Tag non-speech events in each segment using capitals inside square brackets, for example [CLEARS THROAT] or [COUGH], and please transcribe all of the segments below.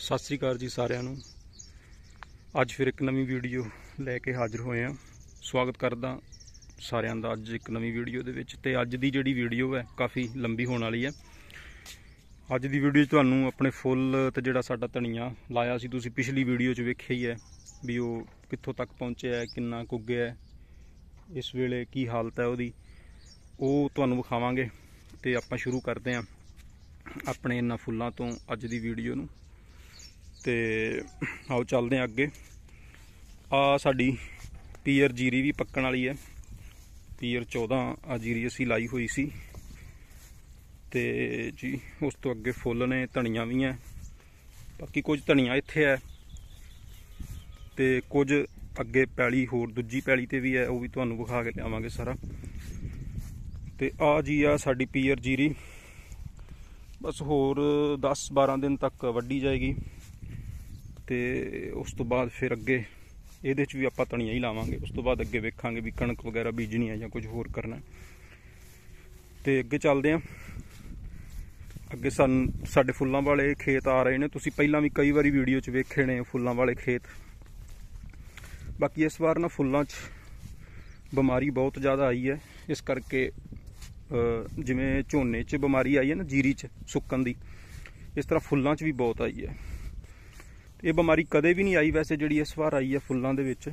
ਸਤਿ ਸ੍ਰੀ ਅਕਾਲ ਜੀ ਸਾਰਿਆਂ ਨੂੰ। ਅੱਜ ਫਿਰ ਇੱਕ ਨਵੀਂ ਵੀਡੀਓ ਲੈ ਕੇ ਹਾਜ਼ਰ ਹੋਏ ਹਾਂ। ਸਵਾਗਤ ਕਰਦਾ ਸਾਰਿਆਂ ਦਾ ਅੱਜ ਇੱਕ ਨਵੀਂ ਵੀਡੀਓ ਦੇ ਵਿੱਚ ਤੇ ਅੱਜ ਦੀ ਜਿਹੜੀ ਵੀਡੀਓ ਹੈ ਕਾਫੀ ਲੰਬੀ ਹੋਣ ਵਾਲੀ ਹੈ। ਅੱਜ ਦੀ ਵੀਡੀਓ 'ਚ ਤੁਹਾਨੂੰ ਆਪਣੇ ਫੁੱਲ ਤੇ ਜਿਹੜਾ ਸਾਡਾ ਧਨੀਆ ਲਾਇਆ ਸੀ ਤੁਸੀਂ ਪਿਛਲੀ ਵੀਡੀਓ 'ਚ ਵੇਖਿਆ ਹੀ ਹੈ ਵੀ ਉਹ ਕਿੱਥੋਂ ਤੱਕ ਪਹੁੰਚਿਆ ਹੈ, ਕਿੰਨਾ ਕੁੱਗਿਆ ਇਸ ਵੇਲੇ ਕੀ ਹਾਲਤ ਹੈ ਉਹਦੀ, ਉਹ ਤੁਹਾਨੂੰ ਵਿਖਾਵਾਂਗੇ ਤੇ ਆਪਾਂ ਸ਼ੁਰੂ ਕਰਦੇ ਹਾਂ ਆਪਣੇ ਇਹਨਾਂ ਫੁੱਲਾਂ ਤੋਂ ਅੱਜ ਦੀ ਵੀਡੀਓ ਨੂੰ। ਤੇ ਆਓ ਚੱਲਦੇ ਹਾਂ ਅੱਗੇ। ਆ ਸਾਡੀ ਪੀਅਰ ਜੀਰੀ ਵੀ ਪੱਕਣ ਵਾਲੀ ਹੈ। ਪੀਅਰ 14 ਆ ਜੀਰੀ ਅਸੀਂ ਲਾਈ ਹੋਈ ਸੀ। ਤੇ ਜੀ ਉਸ ਤੋਂ ਅੱਗੇ ਫੁੱਲ ਨੇ, ਧਨੀਆਂ ਵੀ ਹੈ। ਬਾਕੀ ਕੁਝ ਧਨੀਆਂ ਇੱਥੇ ਹੈ। ਤੇ ਕੁਝ ਅੱਗੇ ਪੈਲੀ, ਹੋਰ ਦੂਜੀ ਪੈਲੀ ਤੇ ਵੀ ਹੈ, ਉਹ ਵੀ ਤੁਹਾਨੂੰ ਵਿਖਾ ਕੇ ਲਿਆਵਾਂਗੇ ਸਾਰਾ। ਤੇ ਆ ਜੀ ਆ ਸਾਡੀ ਪੀਅਰ ਜੀਰੀ। ਬਸ ਹੋਰ 10 12 ਦਿਨ ਤੱਕ ਵੱਢੀ ਜਾਏਗੀ। ਤੇ ਉਸ ਤੋਂ ਬਾਅਦ ਫਿਰ ਅੱਗੇ ਇਹਦੇ 'ਚ ਵੀ ਆਪਾਂ ਧਨੀਆ ਹੀ ਲਾਵਾਂਗੇ। ਉਸ ਤੋਂ ਬਾਅਦ ਅੱਗੇ ਵੇਖਾਂਗੇ ਵੀ ਕਣਕ ਵਗੈਰਾ ਬੀਜਣੀ ਹੈ ਜਾਂ ਕੁਝ ਹੋਰ ਕਰਨਾ ਹੈ। ਤੇ ਅੱਗੇ ਚੱਲਦੇ ਆਂ ਅੱਗੇ ਸਾਨੂੰ, ਸਾਡੇ ਫੁੱਲਾਂ ਵਾਲੇ ਖੇਤ ਆ ਰਹੇ ਨੇ। ਤੁਸੀਂ ਪਹਿਲਾਂ ਵੀ ਕਈ ਵਾਰੀ ਵੀਡੀਓ 'ਚ ਵੇਖੇ ਨੇ ਫੁੱਲਾਂ ਵਾਲੇ ਖੇਤ। ਬਾਕੀ ਇਸ ਵਾਰ ਨਾ ਫੁੱਲਾਂ 'ਚ ਬਿਮਾਰੀ ਬਹੁਤ ਜ਼ਿਆਦਾ ਆਈ ਹੈ। ਇਸ ਕਰਕੇ ਜਿਵੇਂ ਝੋਨੇ 'ਚ ਬਿਮਾਰੀ ਆਈ ਹੈ ਨਾ ਜੀਰੀ 'ਚ ਸੁੱਕਣ ਦੀ, ਇਸ ਤਰ੍ਹਾਂ ਫੁੱਲਾਂ 'ਚ ਵੀ ਬਹੁਤ ਆਈ ਹੈ। ਇਹ ਬਿਮਾਰੀ ਕਦੇ ਵੀ ਨਹੀਂ ਆਈ ਵੈਸੇ ਜਿਹੜੀ ਇਸ ਵਾਰ ਆਈ ਹੈ ਫੁੱਲਾਂ ਦੇ ਵਿੱਚ।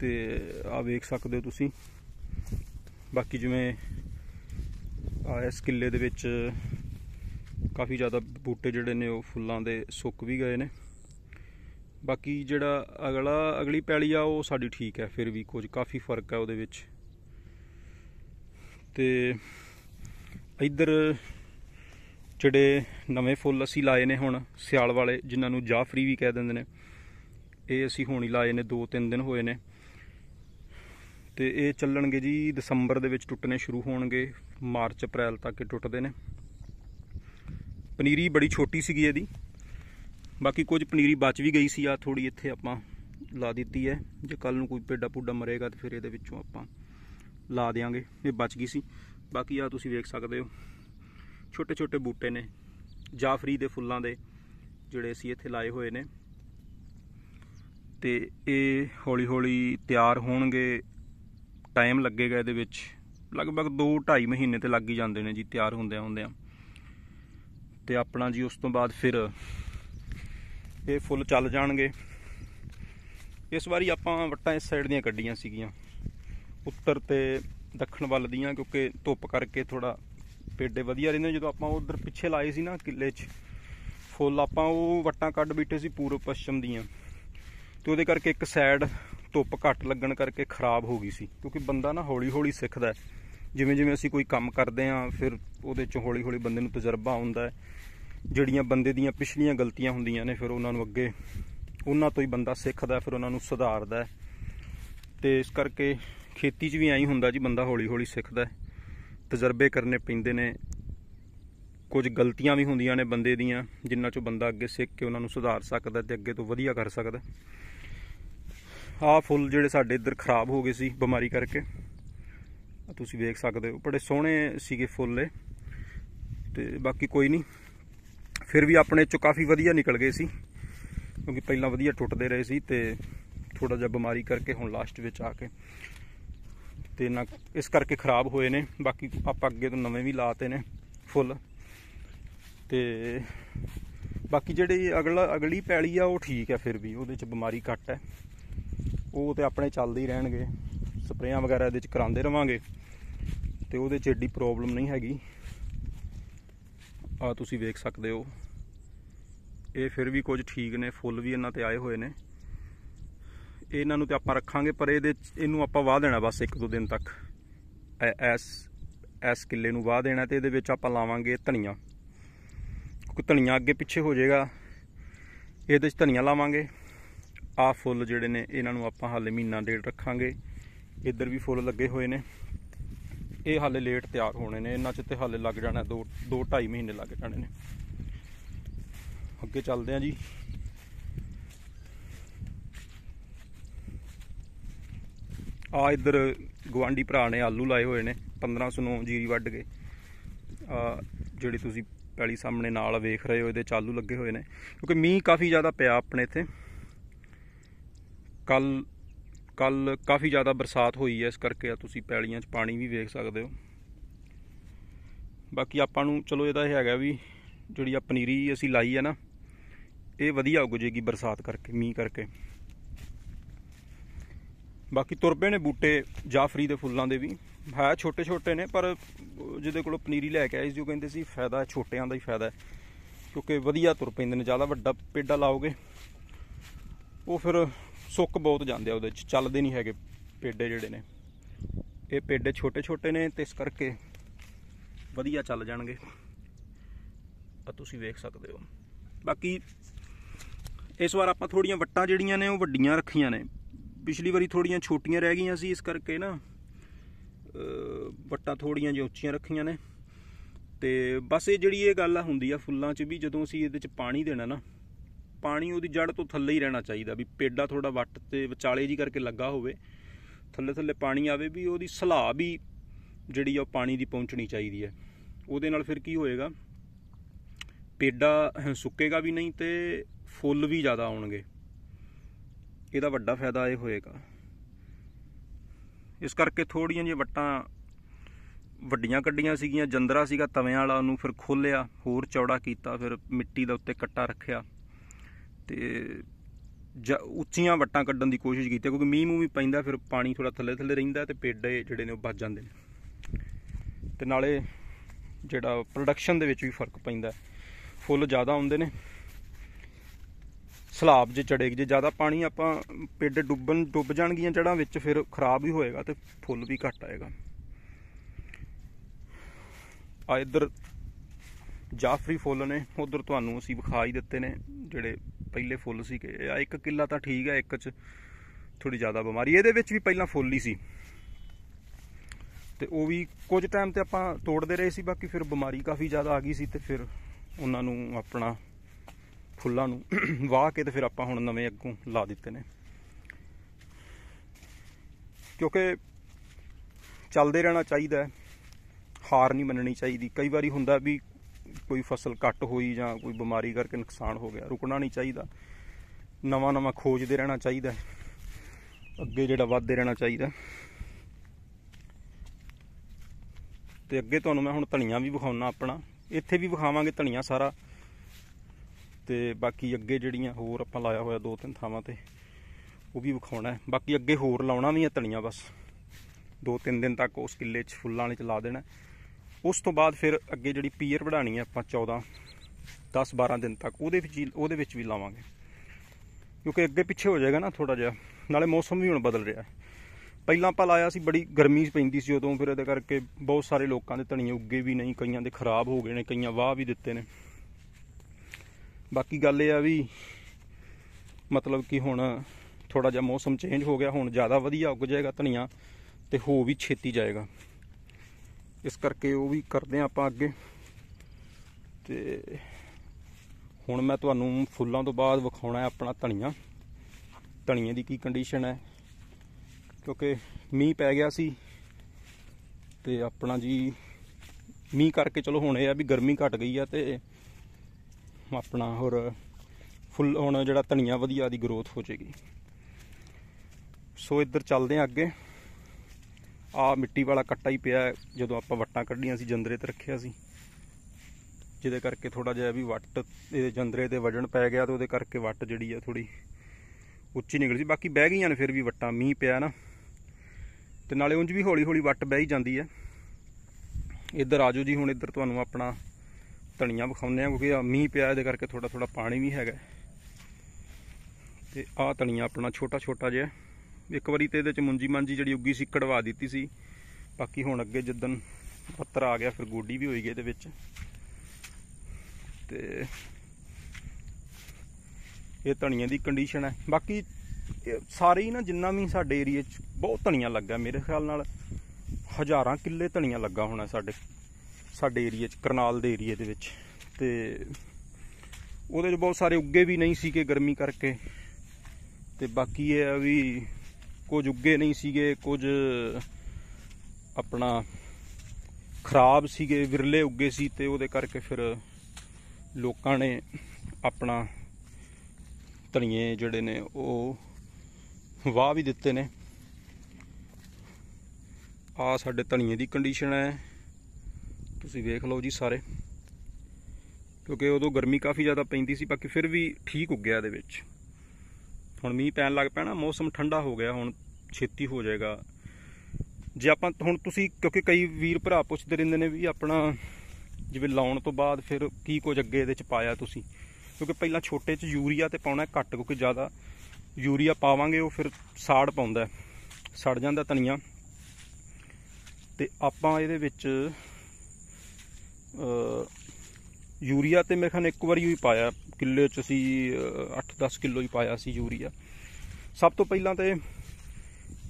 ਤੇ ਆ ਵੇਖ ਸਕਦੇ ਹੋ ਤੁਸੀਂ। ਬਾਕੀ ਜਿਵੇਂ ਆ ਇਸ ਕਿੱਲੇ ਦੇ ਵਿੱਚ ਕਾਫੀ ਜ਼ਿਆਦਾ ਬੂਟੇ ਜਿਹੜੇ ਨੇ ਉਹ ਫੁੱਲਾਂ ਦੇ ਸੁੱਕ ਵੀ ਗਏ ਨੇ। ਬਾਕੀ ਜਿਹੜਾ ਅਗਲਾ, ਅਗਲੀ ਪੈਲੀ ਆ, ਉਹ ਸਾਡੀ ਠੀਕ ਹੈ, ਫਿਰ ਵੀ ਕੁਝ ਕਾਫੀ ਫ਼ਰਕ ਹੈ ਉਹਦੇ ਵਿੱਚ। ਤੇ ਇੱਧਰ ਜਿਹੜੇ ਨਵੇਂ ਫੁੱਲ ਅਸੀਂ ਲਾਏ ਨੇ ਹੁਣ, ਸਿਆਲ ਵਾਲੇ, ਜਿਨ੍ਹਾਂ ਨੂੰ ਜਾਫਰੀ ਵੀ ਕਹਿ ਦਿੰਦੇ ਨੇ, ਇਹ ਅਸੀਂ ਹੁਣ ਹੀ ਲਾਏ ਨੇ 2-3 ਦਿਨ ਹੋਏ ਨੇ। ਤੇ ਇਹ ਚੱਲਣਗੇ ਜੀ, ਦਸੰਬਰ ਦੇ ਵਿੱਚ ਟੁੱਟਣੇ ਸ਼ੁਰੂ ਹੋਣਗੇ, ਮਾਰਚ, ਅਪ੍ਰੈਲ ਤੱਕ ਇਹ ਟੁੱਟਦੇ ਨੇ। ਪਨੀਰੀ ਬੜੀ ਛੋਟੀ ਸੀਗੀ ਇਹਦੀ। ਬਾਕੀ ਕੁਝ ਪਨੀਰੀ ਬਚ ਵੀ ਗਈ ਸੀ ਆ ਥੋੜੀ ਇੱਥੇ ਆਪਾਂ ਲਾ ਦਿੱਤੀ ਹੈ। ਜੇ ਕੱਲ ਨੂੰ ਕੋਈ ਪੇਡਾ ਪੁੱਡਾ ਮਰੇਗਾ, ਤੇ ਫਿਰ ਇਹਦੇ ਵਿੱਚੋਂ ਆਪਾਂ ਲਾ ਦੇਾਂਗੇ ਇਹ ਬਚ ਗਈ ਸੀ। ਬਾਕੀ ਆ ਤੁਸੀਂ ਵੇਖ ਸਕਦੇ ਹੋ। ਛੋਟੇ ਛੋਟੇ ਬੂਟੇ ਨੇ, ਜਾਫਰੀ ਦੇ ਫੁੱਲਾਂ ਦੇ ਜਿਹੜੇ ਅਸੀਂ ਇੱਥੇ ਲਾਏ ਹੋਏ ਨੇ। ਤੇ ਇਹ ਹੌਲੀ ਹੌਲੀ ਤਿਆਰ ਹੋਣਗੇ ਟਾਈਮ ਲੱਗੇਗਾ ਇਹਦੇ ਵਿੱਚ। ਲਗਭਗ 2-2.5 ਮਹੀਨੇ ਤੇ ਲੱਗ ਹੀ ਜਾਂਦੇ ਨੇ ਜੀ ਤਿਆਰ ਹੁੰਦਿਆਂ ਹੁੰਦਿਆਂ ਤੇ ਆਪਣਾ ਜੀ ਉਸ ਤੋਂ ਬਾਅਦ ਫਿਰ ਇਹ ਫੁੱਲ ਚੱਲ ਜਾਣਗੇ। ਇਸ ਵਾਰੀ ਆਪਾਂ ਵੱਟਾਂ ਇਸ ਸਾਈਡ ਦੀਆਂ ਕੱਢੀਆਂ ਸੀਗੀਆਂ, ਉੱਤਰ ਤੇ ਦੱਖਣ ਵੱਲ ਦੀਆਂ, ਕਿਉਂਕਿ ਧੁੱਪ ਕਰਕੇ ਥੋੜਾ ਪੇਡੇ ਵਧੀਆ ਰਹਿੰਦੇ ਜਦੋਂ ਆਪਾਂ ਉਧਰ ਪਿੱਛੇ ਲਾਏ ਸੀ ਨਾ ਕਿੱਲੇ 'ਚ, ਫੁੱਲ ਆਪਾਂ ਉਹ ਵੱਟਾਂ ਕੱਢ ਬੀਟੇ ਸੀ ਪੂਰਬ ਪੱਛਮ ਦੀਆਂ। ਤੇ ਉਹਦੇ ਕਰਕੇ ਇੱਕ ਸਾਈਡ ਧੁੱਪ ਘੱਟ ਲੱਗਣ ਕਰਕੇ ਖਰਾਬ ਹੋ ਗਈ ਸੀ। ਕਿਉਂਕਿ ਬੰਦਾ ਨਾ ਹੌਲੀ ਹੌਲੀ ਸਿੱਖਦਾ ਜਿਵੇਂ ਜਿਵੇਂ ਅਸੀਂ ਕੋਈ ਕੰਮ ਕਰਦੇ ਆਂ ਫਿਰ ਉਹਦੇ 'ਚ ਹੌਲੀ ਹੌਲੀ ਬੰਦੇ ਨੂੰ ਤਜਰਬਾ ਆਉਂਦਾ ਜਿਹੜੀਆਂ ਬੰਦੇ ਦੀਆਂ ਪਿਛਲੀਆਂ ਗਲਤੀਆਂ ਹੁੰਦੀਆਂ ਨੇ, ਫਿਰ ਉਹਨਾਂ ਨੂੰ ਅੱਗੇ ਉਹਨਾਂ ਤੋਂ ਹੀ ਬੰਦਾ ਸਿੱਖਦਾ ਫਿਰ ਉਹਨਾਂ ਨੂੰ ਸੁਧਾਰਦਾ ਹੈ। ਤੇ ਇਸ ਕਰਕੇ ਖੇਤੀ 'ਚ ਵੀ ਐਂ ਹੀ ਹੁੰਦਾ ਜੀ, ਬੰਦਾ ਹੌਲੀ ਹੌਲੀ ਸਿੱਖਦਾ ਤਜਰਬੇ ਕਰਨੇ ਪੈਂਦੇ ਨੇ। ਕੁਝ ਗਲਤੀਆਂ ਵੀ ਹੁੰਦੀਆਂ ਨੇ ਬੰਦੇ ਦੀਆਂ ਜਿਨ੍ਹਾਂ 'ਚੋਂ ਬੰਦਾ ਅੱਗੇ ਸਿੱਖ ਕੇ ਉਹਨਾਂ ਨੂੰ ਸੁਧਾਰ ਸਕਦਾ ਤੇ ਅੱਗੇ ਤੋਂ ਵਧੀਆ ਕਰ ਸਕਦਾ। ਆਹ ਫੁੱਲ ਜਿਹੜੇ ਸਾਡੇ ਇੱਧਰ ਖਰਾਬ ਹੋ ਗਏ ਸੀ ਬਿਮਾਰੀ ਕਰਕੇ। ਤੁਸੀਂ ਵੇਖ ਸਕਦੇ ਹੋ, ਬੜੇ ਸੋਹਣੇ ਸੀਗੇ ਫੁੱਲ ਇਹ। ਤੇ ਬਾਕੀ ਕੋਈ ਨਹੀਂ, ਫਿਰ ਵੀ ਆਪਣੇ ਚੋਂ ਕਾਫੀ ਵਧੀਆ ਨਿਕਲ ਗਏ ਸੀ, ਕਿਉਂਕਿ ਪਹਿਲਾਂ ਵਧੀਆ ਟੁੱਟਦੇ ਰਹੇ ਸੀ ਤੇ ਥੋੜਾ ਜਿਹਾ ਬਿਮਾਰੀ ਕਰਕੇ ਹੁਣ ਲਾਸਟ ਵਿੱਚ ਆ ਕੇ ਤੇ ਨਾ ਇਸ ਕਰਕੇ ਖਰਾਬ ਹੋਏ ਨੇ। ਬਾਕੀ ਆਪਾਂ ਅੱਗੇ ਤੋਂ ਨਵੇਂ ਵੀ ਲਾਤੇ ਨੇ ਫੁੱਲ। ਤੇ ਬਾਕੀ ਜਿਹੜੀ ਅਗਲਾ, ਅਗਲੀ ਪੈਲੀ ਆ, ਉਹ ਠੀਕ ਹੈ ਫਿਰ ਵੀ। ਉਹਦੇ ਚ ਬਿਮਾਰੀ ਘੱਟ ਹੈ ਉਹ ਤੇ ਆਪਣੇ ਚੱਲਦੇ ਹੀ ਰਹਿਣਗੇ। ਸਪਰੇਆਂ ਵਗੈਰਾ ਇਹਦੇ ਚ ਕਰਾਉਂਦੇ ਰਵਾਂਗੇ। ਤੇ ਉਹਦੇ ਚ ਏਡੀ ਪ੍ਰੋਬਲਮ ਨਹੀਂ ਹੈਗੀ। ਆ ਤੁਸੀਂ ਵੇਖ ਸਕਦੇ ਹੋ। ਇਹ ਫਿਰ ਵੀ ਕੁਝ ਠੀਕ ਨੇ। ਫੁੱਲ ਵੀ ਇਹਨਾਂ ਤੇ ਆਏ ਹੋਏ ਨੇ। ਇਹਨਾਂ ਨੂੰ ਤੇ ਆਪਾਂ ਰੱਖਾਂਗੇ, ਪਰ ਇਹਦੇ 'ਚ- ਇਹਨੂੰ ਆਪਾਂ ਵਾਹ ਦੇਣਾ ਬਸ ਇੱਕ ਦੋ ਦਿਨ ਤੱਕ। ਐਸ ਐਸ ਕਿੱਲੇ ਨੂੰ ਵਾਹ ਦੇਣਾ ਤੇ ਇਹਦੇ ਵਿੱਚ ਆਪਾਂ ਲਾਵਾਂਗੇ ਧਨੀਆ। ਕਿਉਂਕਿ ਧਨੀਆ ਅੱਗੇ ਪਿੱਛੇ ਹੋ ਜਾਏਗਾ, ਇਹਦੇ 'ਚ ਧਨੀਆ ਲਾਵਾਂਗੇ। ਆਹ ਫੁੱਲ ਜਿਹੜੇ ਨੇ, ਇਹਨਾਂ ਨੂੰ ਆਪਾਂ ਹਾਲੇ ਮਹੀਨਾ ਡੇਢ ਰੱਖਾਂਗੇ। ਇੱਧਰ ਵੀ ਫੁੱਲ ਲੱਗੇ ਹੋਏ ਨੇ। ਇਹ ਹਾਲੇ ਲੇਟ ਤਿਆਰ ਹੋਣੇ ਨੇ, ਇਹਨਾਂ 'ਚ ਤੇ ਹਾਲੇ ਲੱਗ ਜਾਣਾ 2 2 2.5 ਮਹੀਨੇ ਲੱਗ ਜਾਣੇ ਨੇ। ਅੱਗੇ ਚੱਲਦੇ ਹਾਂ ਜੀ। ਆ ਇੱਧਰ ਗਵਾਂਡੀ ਭਰਾ ਨੇ ਆਲੂ ਲਾਏ ਹੋਏ ਨੇ 1509 ਜੀਰੀ ਵੱਢ ਕੇ। ਆ ਜਿਹੜੀ ਤੁਸੀਂ ਪੈਲੀ ਸਾਹਮਣੇ ਨਾਲ ਵੇਖ ਰਹੇ ਹੋ, ਇਹਦੇ ਚਾਲੂ ਲੱਗੇ ਹੋਏ ਨੇ। ਕਿਉਂਕਿ ਮੀਂਹ ਕਾਫੀ ਜ਼ਿਆਦਾ ਪਿਆ ਆਪਣੇ ਇੱਥੇ। ਕੱਲ ਕੱਲ ਕਾਫੀ ਜ਼ਿਆਦਾ ਬਰਸਾਤ ਹੋਈ ਹੈ, ਇਸ ਕਰਕੇ ਆ ਤੁਸੀਂ ਪੈਲੀਆਂ 'ਚ ਪਾਣੀ ਵੀ ਵੇਖ ਸਕਦੇ ਹੋ। ਬਾਕੀ ਆਪਾਂ ਨੂੰ, ਚਲੋ ਇਹਦਾ ਇਹ ਹੈਗਾ ਵੀ ਜਿਹੜੀ ਆ ਪਨੀਰੀ ਅਸੀਂ ਲਾਈ ਹੈ ਨਾ, ਇਹ ਵਧੀਆ ਉੱਗ ਜੇਗੀ ਬਰਸਾਤ ਕਰਕੇ, ਮੀਂਹ ਕਰਕੇ। ਬਾਕੀ ਤੁਰਬੇ ਨੇ ਬੂਟੇ ਜਾਫਰੀ ਦੇ ਫੁੱਲਾਂ ਦੇ ਵੀ। ਹੈ ਛੋਟੇ ਛੋਟੇ ਨੇ, ਪਰ ਜਿਹਦੇ ਕੋਲੋਂ ਪਨੀਰੀ ਲੈ ਕੇ ਆਏ ਸੀ, ਉਹ ਕਹਿੰਦੇ ਸੀ ਫਾਇਦਾ ਛੋਟਿਆਂ ਦਾ ਹੀ ਫਾਇਦਾ ਕਿਉਂਕਿ ਵਧੀਆ ਤੁਰ ਪੈਂਦੇ ਨੇ, ਜ਼ਿਆਦਾ ਵੱਡਾ ਪੇਡਾ ਲਾਓਗੇ, ਉਹ ਫਿਰ ਸੁੱਕ ਬਹੁਤ ਜਾਂਦੇ ਆ ਉਹਦੇ ਚ, ਚੱਲਦੇ ਨਹੀਂ ਹੈਗੇ ਪੇਡੇ ਜਿਹੜੇ ਨੇ। ਇਹ ਪੇਡੇ ਛੋਟੇ ਛੋਟੇ ਨੇ ਤੇ ਇਸ ਕਰਕੇ ਵਧੀਆ ਚੱਲ ਜਾਣਗੇ। ਆ ਤੁਸੀਂ ਵੇਖ ਸਕਦੇ ਹੋ। ਬਾਕੀ ਇਸ ਵਾਰ ਆਪਾਂ ਥੋੜੀਆਂ ਵੱਟਾਂ ਜਿਹੜੀਆਂ ਨੇ, ਉਹ ਵੱਡੀਆਂ ਰੱਖੀਆਂ ਨੇ। ਪਿਛਲੀ ਵਾਰੀ ਥੋੜੀਆਂ ਛੋਟੀਆਂ ਰਹਿ ਗਈਆਂ ਸੀ, ਇਸ ਕਰਕੇ ਨਾ ਵੱਟਾਂ ਥੋੜੀਆਂ ਜਿਹੀਆਂ ਉੱਚੀਆਂ ਰੱਖੀਆਂ ਨੇ। ਤੇ ਬਸ ਇਹ ਜਿਹੜੀ ਇਹ ਗੱਲ ਆ ਹੁੰਦੀ ਆ ਫੁੱਲਾਂ 'ਚ ਵੀ, ਜਦੋਂ ਅਸੀਂ ਇਹਦੇ 'ਚ ਪਾਣੀ ਦੇਣਾ ਨਾ, ਪਾਣੀ ਉਹਦੀ ਜੜ ਤੋਂ ਥੱਲੇ ਹੀ ਰਹਿਣਾ ਚਾਹੀਦਾ ਵੀ ਪੇਡਾ ਥੋੜਾ ਵੱਟ ਤੇ ਵਿਚਾਲੇ ਜੀ ਕਰਕੇ ਲੱਗਾ ਹੋਵੇ ਥੱਲੇ ਥੱਲੇ ਪਾਣੀ ਆਵੇ ਵੀ ਉਹਦੀ ਸਲਾਹ ਵੀ ਜਿਹੜੀ ਆ ਉਹ ਪਾਣੀ ਦੀ ਪਹੁੰਚਣੀ ਚਾਹੀਦੀ ਹੈ ਉਹਦੇ ਨਾਲ ਫਿਰ ਕੀ ਹੋਏਗਾ, ਪੇਡਾ ਸੁੱਕੇਗਾ ਵੀ ਨਹੀਂ ਤੇ ਫੁੱਲ ਵੀ ਜ਼ਿਆਦਾ ਆਉਣਗੇ। ਇਹਦਾ ਵੱਡਾ ਫਾਇਦਾ ਇਹ ਹੋਏਗਾ। ਇਸ ਕਰਕੇ ਥੋੜੀਆਂ ਜਿਹੀਆਂ ਵੱਟਾਂ ਵੱਡੀਆਂ ਕੱਢੀਆਂ ਸੀਗੀਆਂ, ਜੰਦਰਾ ਸੀਗਾ ਤਵਿਆਂ ਵਾਲਾ, ਉਹਨੂੰ ਫਿਰ ਖੋਲਿਆ ਹੋਰ ਚੌੜਾ ਕੀਤਾ, ਫਿਰ ਮਿੱਟੀ ਦੇ ਉੱਤੇ ਕੱਟਾ ਰੱਖਿਆ। ਤੇ ਜ- ਉੱਚੀਆਂ ਵੱਟਾਂ ਕੱਢਣ ਦੀ ਕੋਸ਼ਿਸ਼ ਕੀਤੀ, ਕਿਉਂਕਿ ਮੀਂਹ ਮੂੰਹ ਵੀ ਪੈਂਦਾ, ਫਿਰ ਪਾਣੀ ਥੋੜਾ ਥੱਲੇ ਥੱਲੇ ਰਹਿੰਦਾ ਤੇ ਪੇਡੇ ਜਿਹੜੇ ਨੇ ਉਹ ਵੱਜ ਜਾਂਦੇ ਨੇ। ਤੇ ਨਾਲੇ ਜਿਹੜਾ ਪ੍ਰੋਡਕਸ਼ਨ ਦੇ ਵਿੱਚ ਵੀ ਫ਼ਰਕ ਪੈਂਦਾ ਫੁੱਲ ਜ਼ਿਆਦਾ ਆਉਂਦੇ ਨੇ। ਸਲਾਬ ਜੇ ਚੜੇਗੀ, ਜੇ ਜ਼ਿਆਦਾ ਪਾਣੀ ਆਪਾਂ ਪੇਡੇ ਡੁੱਬਣ, ਡੁੱਬ ਜਾਣਗੀਆਂ ਜੜਾਂ ਵਿੱਚ, ਫਿਰ ਖਰਾਬ ਹੀ ਹੋਏਗਾ ਤੇ ਫੁੱਲ ਵੀ ਘੱਟ ਆਏਗਾ। ਆ ਇੱਧਰ ਜਾਫਰੀ ਫੁੱਲ ਨੇ, ਉਧਰ ਤੁਹਾਨੂੰ ਅਸੀਂ ਵਿਖਾ ਹੀ ਦਿੱਤੇ ਨੇ, ਜਿਹੜੇ ਪਹਿਲੇ ਫੁੱਲ ਸੀਗੇ। ਆ ਇੱਕ ਕਿੱਲਾ ਤਾਂ ਠੀਕ ਹੈ, ਇੱਕ ਚ ਥੋੜੀ ਜ਼ਿਆਦਾ ਬਿਮਾਰੀ ਇਹਦੇ ਵਿੱਚ ਵੀ ਪਹਿਲਾਂ ਫੁੱਲ ਹੀ ਸੀ। ਤੇ ਉਹ ਵੀ ਕੁਝ ਟਾਈਮ ਤੇ ਆਪਾਂ ਤੋੜਦੇ ਰਹੇ ਸੀ, ਬਾਕੀ ਫਿਰ ਬਿਮਾਰੀ ਕਾਫੀ ਜ਼ਿਆਦਾ ਆ ਗਈ ਸੀ ਤੇ ਫਿਰ ਉਹਨਾਂ ਨੂੰ ਆਪਣਾ ਫੁੱਲਾਂ ਨੂੰ [CLEARS THROAT] ਵਾਹ ਕੇ ਤੇ ਫਿਰ ਆਪਾਂ ਹੁਣ ਨਵੇਂ ਅੱਗੋਂ ਲਾ ਦਿੱਤੇ ਨੇ। ਕਿਉਂਕਿ ਚੱਲਦੇ ਰਹਿਣਾ ਚਾਹੀਦਾ ਹਾਰ ਨਹੀਂ ਮੰਨਣੀ ਚਾਹੀਦੀ। ਕਈ ਵਾਰੀ ਹੁੰਦਾ ਵੀ ਕੋਈ ਫਸਲ ਘੱਟ ਹੋਈ ਜਾਂ ਕੋਈ ਬਿਮਾਰੀ ਕਰਕੇ ਨੁਕਸਾਨ ਹੋ ਗਿਆ, ਰੁਕਣਾ ਨਹੀਂ ਚਾਹੀਦਾ। ਨਵਾਂ ਨਵਾਂ ਖੋਜਦੇ ਰਹਿਣਾ ਚਾਹੀਦਾ ਅੱਗੇ ਜਿਹੜਾ ਵੱਧਦੇ ਰਹਿਣਾ ਚਾਹੀਦਾ। ਹੈ। ਤੇ ਅੱਗੇ ਤੁਹਾਨੂੰ ਮੈਂ ਹੁਣ ਧਨੀਆ ਵੀ ਵਿਖਾਉਣਾ ਆਪਣਾ। ਇੱਥੇ ਵੀ ਵਿਖਾਵਾਂਗੇ ਧਨੀਆ ਸਾਰਾ। ਤੇ ਬਾਕੀ ਅੱਗੇ ਜਿਹੜੀਆਂ ਹੋਰ ਆਪਾਂ ਲਾਇਆ ਹੋਇਆ ਦੋ ਤਿੰਨ ਥਾਵਾਂ ਤੇ, ਉਹ ਵੀ ਵਿਖਾਉਣਾ ਬਾਕੀ ਅੱਗੇ ਹੋਰ ਲਾਉਣਾ ਵੀ ਹੈ ਧਨੀਆ ਬਸ। ਦੋ ਤਿੰਨ ਦਿਨ ਤੱਕ ਉਸ ਕਿੱਲੇ 'ਚ ਫੁੱਲਾਂ ਵਾਲੇ 'ਚ ਲਾ ਦੇਣਾ। ਉਸ ਤੋਂ ਬਾਅਦ ਫਿਰ ਅੱਗੇ ਜਿਹੜੀ ਪੀਅਰ ਵਧਾਣੀ ਹੈ ਆਪਾਂ 14 10 12 ਦਿਨ ਤੱਕ, ਉਹਦੇ ਵਿੱਚ ਹੀ- ਉਹਦੇ ਵਿੱਚ ਵੀ ਲਾਵਾਂਗੇ। ਕਿਉਂਕਿ ਅੱਗੇ ਪਿੱਛੇ ਹੋ ਜਾਏਗਾ ਨਾ ਥੋੜਾ ਜਿਹਾ, ਨਾਲੇ ਮੌਸਮ ਵੀ ਹੁਣ ਬਦਲ ਰਿਹਾ ਪਹਿਲਾਂ ਆਪਾਂ ਲਾਇਆ ਸੀ, ਬੜੀ ਗਰਮੀ ਪੈਂਦੀ ਸੀ ਉਦੋਂ, ਫਿਰ ਇਹਦੇ ਕਰਕੇ ਬਹੁਤ ਸਾਰੇ ਲੋਕਾਂ ਦੇ ਧਨੀਏ ਉੱਗੇ ਵੀ ਨਹੀਂ, ਕਈਆਂ ਦੇ ਖਰਾਬ ਹੋ ਗਏ ਨੇ, ਕਈਆਂ ਵਾਹ ਵੀ ਦਿੱਤੇ ਨੇ। ਬਾਕੀ ਗੱਲ ਇਹ ਆ ਵੀ ਮਤਲਬ ਕਿ ਹੁਣ ਥੋੜਾ ਜਿਹਾ ਮੌਸਮ ਚੇਂਜ ਹੋ ਗਿਆ, ਹੁਣ ਜ਼ਿਆਦਾ ਵਧੀਆ ਉੱਗ ਜਾਏਗਾ ਧਨੀਆ ਤੇ ਹੋ ਵੀ ਛੇਤੀ ਜਾਏਗਾ। ਇਸ ਕਰਕੇ ਉਹ ਵੀ ਕਰਦੇ ਆ ਆਪਾਂ ਅੱਗੇ। ਤੇ ਹੁਣ ਮੈਂ ਤੁਹਾਨੂੰ ਫੁੱਲਾਂ ਤੋਂ ਬਾਅਦ ਵਿਖਾਉਣਾ ਹੈ ਆਪਣਾ ਧਨੀਆ। ਧਨੀਏ ਦੀ ਕੀ ਕੰਡੀਸ਼ਨ ਹੈ? ਕਿਉਂਕਿ ਮੀਂਹ ਪੈ ਗਿਆ ਸੀ ਤੇ ਆਪਣਾ ਜੀ ਮੀਂਹ ਕਰਕੇ ਚਲੋ ਹੁਣ ਇਹ ਆ ਵੀ ਗਰਮੀ ਘਟ ਗਈ ਆ ਤੇ ਆਪਣਾ ਹੋਰ ਫੁੱਲ, ਹੁਣ ਜਿਹੜਾ ਧਨੀਆ ਵਧੀਆ ਦੀ ਗਰੋਥ ਹੋ ਜਾਏਗੀ। ਸੋ ਇੱਧਰ ਚੱਲਦੇ ਆ ਅੱਗੇ। ਆ ਮਿੱਟੀ ਵਾਲਾ ਕੱਟਾ ਹੀ ਪਿਆ ਜਦੋਂ ਆਪਾਂ ਵੱਟਾਂ ਕੱਢੀਆਂ ਸੀ, ਜੰਦਰੇ ਤੇ ਰੱਖਿਆ ਸੀ। ਜਿਹਦੇ ਕਰਕੇ ਥੋੜਾ ਜਿਹਾ ਵੀ ਵੱਟ, ਇਹ ਜੰਦਰੇ ਤੇ ਵਜਣ ਪੈ ਗਿਆ ਤੇ ਉਹਦੇ ਕਰਕੇ ਵੱਟ ਜਿਹੜੀ ਆ ਥੋੜੀ ਉੱਚੀ ਨਿਕਲ ਸੀ। ਬਾਕੀ ਬਹਿ ਗਈਆਂ ਨੇ ਫਿਰ ਵੀ ਵੱਟਾਂ, ਮੀਂਹ ਪਿਆ ਨਾ। ਤੇ ਨਾਲੇ ਉਂਝ ਵੀ ਹੌਲੀ ਹੌਲੀ ਵੱਟ ਬਹਿ ਹੀ ਜਾਂਦੀ ਹੈ। ਇੱਧਰ ਆਜੋ ਜੀ, ਹੁਣ ਇੱਧਰ ਤੁਹਾਨੂੰ ਆਪਣਾ ਧਨੀਆ ਵਿਖਾਉਂਦੇ ਆ ਕਿਉਂਕਿ ਆ ਮੀਂਹ ਪਿਆ, ਇਹਦੇ ਕਰਕੇ ਥੋੜਾ ਥੋੜਾ ਪਾਣੀ ਵੀ ਹੈਗਾ। ਤੇ ਆਹ ਧਨੀਆ ਆਪਣਾ ਛੋਟਾ ਛੋਟਾ ਜਿਹਾ। ਇੱਕ ਵਾਰੀ ਤੇ ਇਹਦੇ ਚ ਮੁੰਜੀ ਮਾਂਜੀ ਜਿਹੜੀ ਉੱਗੀ ਸੀ, ਕਢਵਾ ਦਿੱਤੀ ਸੀ। ਬਾਕੀ ਹੁਣ ਅੱਗੇ ਜਿੱਦਨ ਪੱਤਰ ਆ ਗਿਆ, ਫਿਰ ਗੋਡੀ ਵੀ ਹੋਈ ਗਈ ਇਹਦੇ ਵਿੱਚ। ਤੇ ਇਹ ਧਨੀਏ ਦੀ ਕੰਡੀਸ਼ਨ ਹੈ। ਬਾਕੀ ਇਹ ਸਾਰੇ ਹੀ ਨਾ ਜਿੰਨਾ ਵੀ ਸਾਡੇ ਏਰੀਏ 'ਚ ਬਹੁਤ ਧਨੀਆ ਲੱਗਾ ਮੇਰੇ ਖਿਆਲ ਨਾਲ, ਹਜ਼ਾਰਾਂ ਕਿੱਲੇ ਧਨੀਆ ਲੱਗਾ ਹੋਣਾ ਸਾਡੇ ਸਾਡੇ ਏਰੀਏ 'ਚ, ਕਰਨਾਲ ਦੇ ਏਰੀਏ ਦੇ ਵਿੱਚ। ਤੇ ਉਹਦੇ 'ਚ ਬਹੁਤ ਸਾਰੇ ਉੱਗੇ ਵੀ ਨਹੀਂ ਸੀਗੇ ਗਰਮੀ ਕਰਕੇ। ਤੇ ਬਾਕੀ ਇਹ ਆ ਵੀ ਕੁਝ ਉੱਗੇ ਨਹੀਂ ਸੀਗੇ, ਕੁਝ ਆਪਣਾ ਖਰਾਬ ਸੀਗੇ, ਵਿਰਲੇ ਉੱਗੇ ਸੀ ਤੇ ਉਹਦੇ ਕਰਕੇ ਫਿਰ ਲੋਕਾਂ ਨੇ ਆਪਣਾ ਧਨੀਏ ਜਿਹੜੇ ਨੇ ਉਹ ਵਾਹ ਵੀ ਦਿੱਤੇ ਨੇ। ਆ ਸਾਡੇ ਧਨੀਏ ਦੀ ਕੰਡੀਸ਼ਨ ਹੈ। ਤੁਸੀਂ ਵੇਖ ਲਓ ਜੀ ਸਾਰੇ। ਕਿਉਂਕਿ ਉਦੋਂ ਗਰਮੀ ਕਾਫੀ ਜ਼ਿਆਦਾ ਪੈਂਦੀ ਸੀ, ਬਾਕੀ ਫਿਰ ਵੀ ਠੀਕ ਉੱਗਿਆ ਇਹਦੇ ਵਿੱਚ। ਹੁਣ ਮੀਂਹ ਪੈਣ ਲੱਗ ਪਿਆ ਨਾ, ਮੌਸਮ ਠੰਡਾ ਹੋ ਗਿਆ, ਹੁਣ ਛੇਤੀ ਹੋ ਜਾਏਗਾ। ਜੇ ਆਪਾਂ ਹੁਣ ਤੁਸੀਂ, ਕਿਉਂਕਿ ਕਈ ਵੀਰ ਭਰਾ ਪੁੱਛਦੇ ਰਹਿੰਦੇ ਨੇ ਵੀ ਆਪਣਾ ਜਿਵੇਂ ਲਾਉਣ ਤੋਂ ਬਾਅਦ ਫਿਰ ਕੀ ਕੁਝ ਅੱਗੇ ਇਹਦੇ ਚ ਪਾਇਆ ਤੁਸੀਂ? ਕਿਉਂਕਿ ਪਹਿਲਾਂ ਛੋਟੇ ਚ ਯੂਰੀਆ ਤੇ ਪਾਉਣਾ ਘੱਟ, ਕਿਉਂਕਿ ਜ਼ਿਆਦਾ ਯੂਰੀਆ ਪਾਵਾਂਗੇ, ਉਹ ਫਿਰ ਸਾੜ ਪਾਉਂਦਾ ਸੜ ਜਾਂਦਾ ਧਨੀਆ। ਤੇ ਆਪਾਂ ਇਹਦੇ ਵਿੱਚ ਯੂਰੀਆ ਤੇ ਮੇਰੇ ਖਿਆਲ ਇੱਕ ਵਾਰੀ ਹੀ ਪਾਇਆ, ਕਿੱਲੇ ਚ ਅਸੀਂ 8-10 ਕਿਲੋ ਹੀ ਪਾਇਆ ਸੀ ਯੂਰੀਆ। ਸਭ ਤੋਂ ਪਹਿਲਾਂ ਤੇ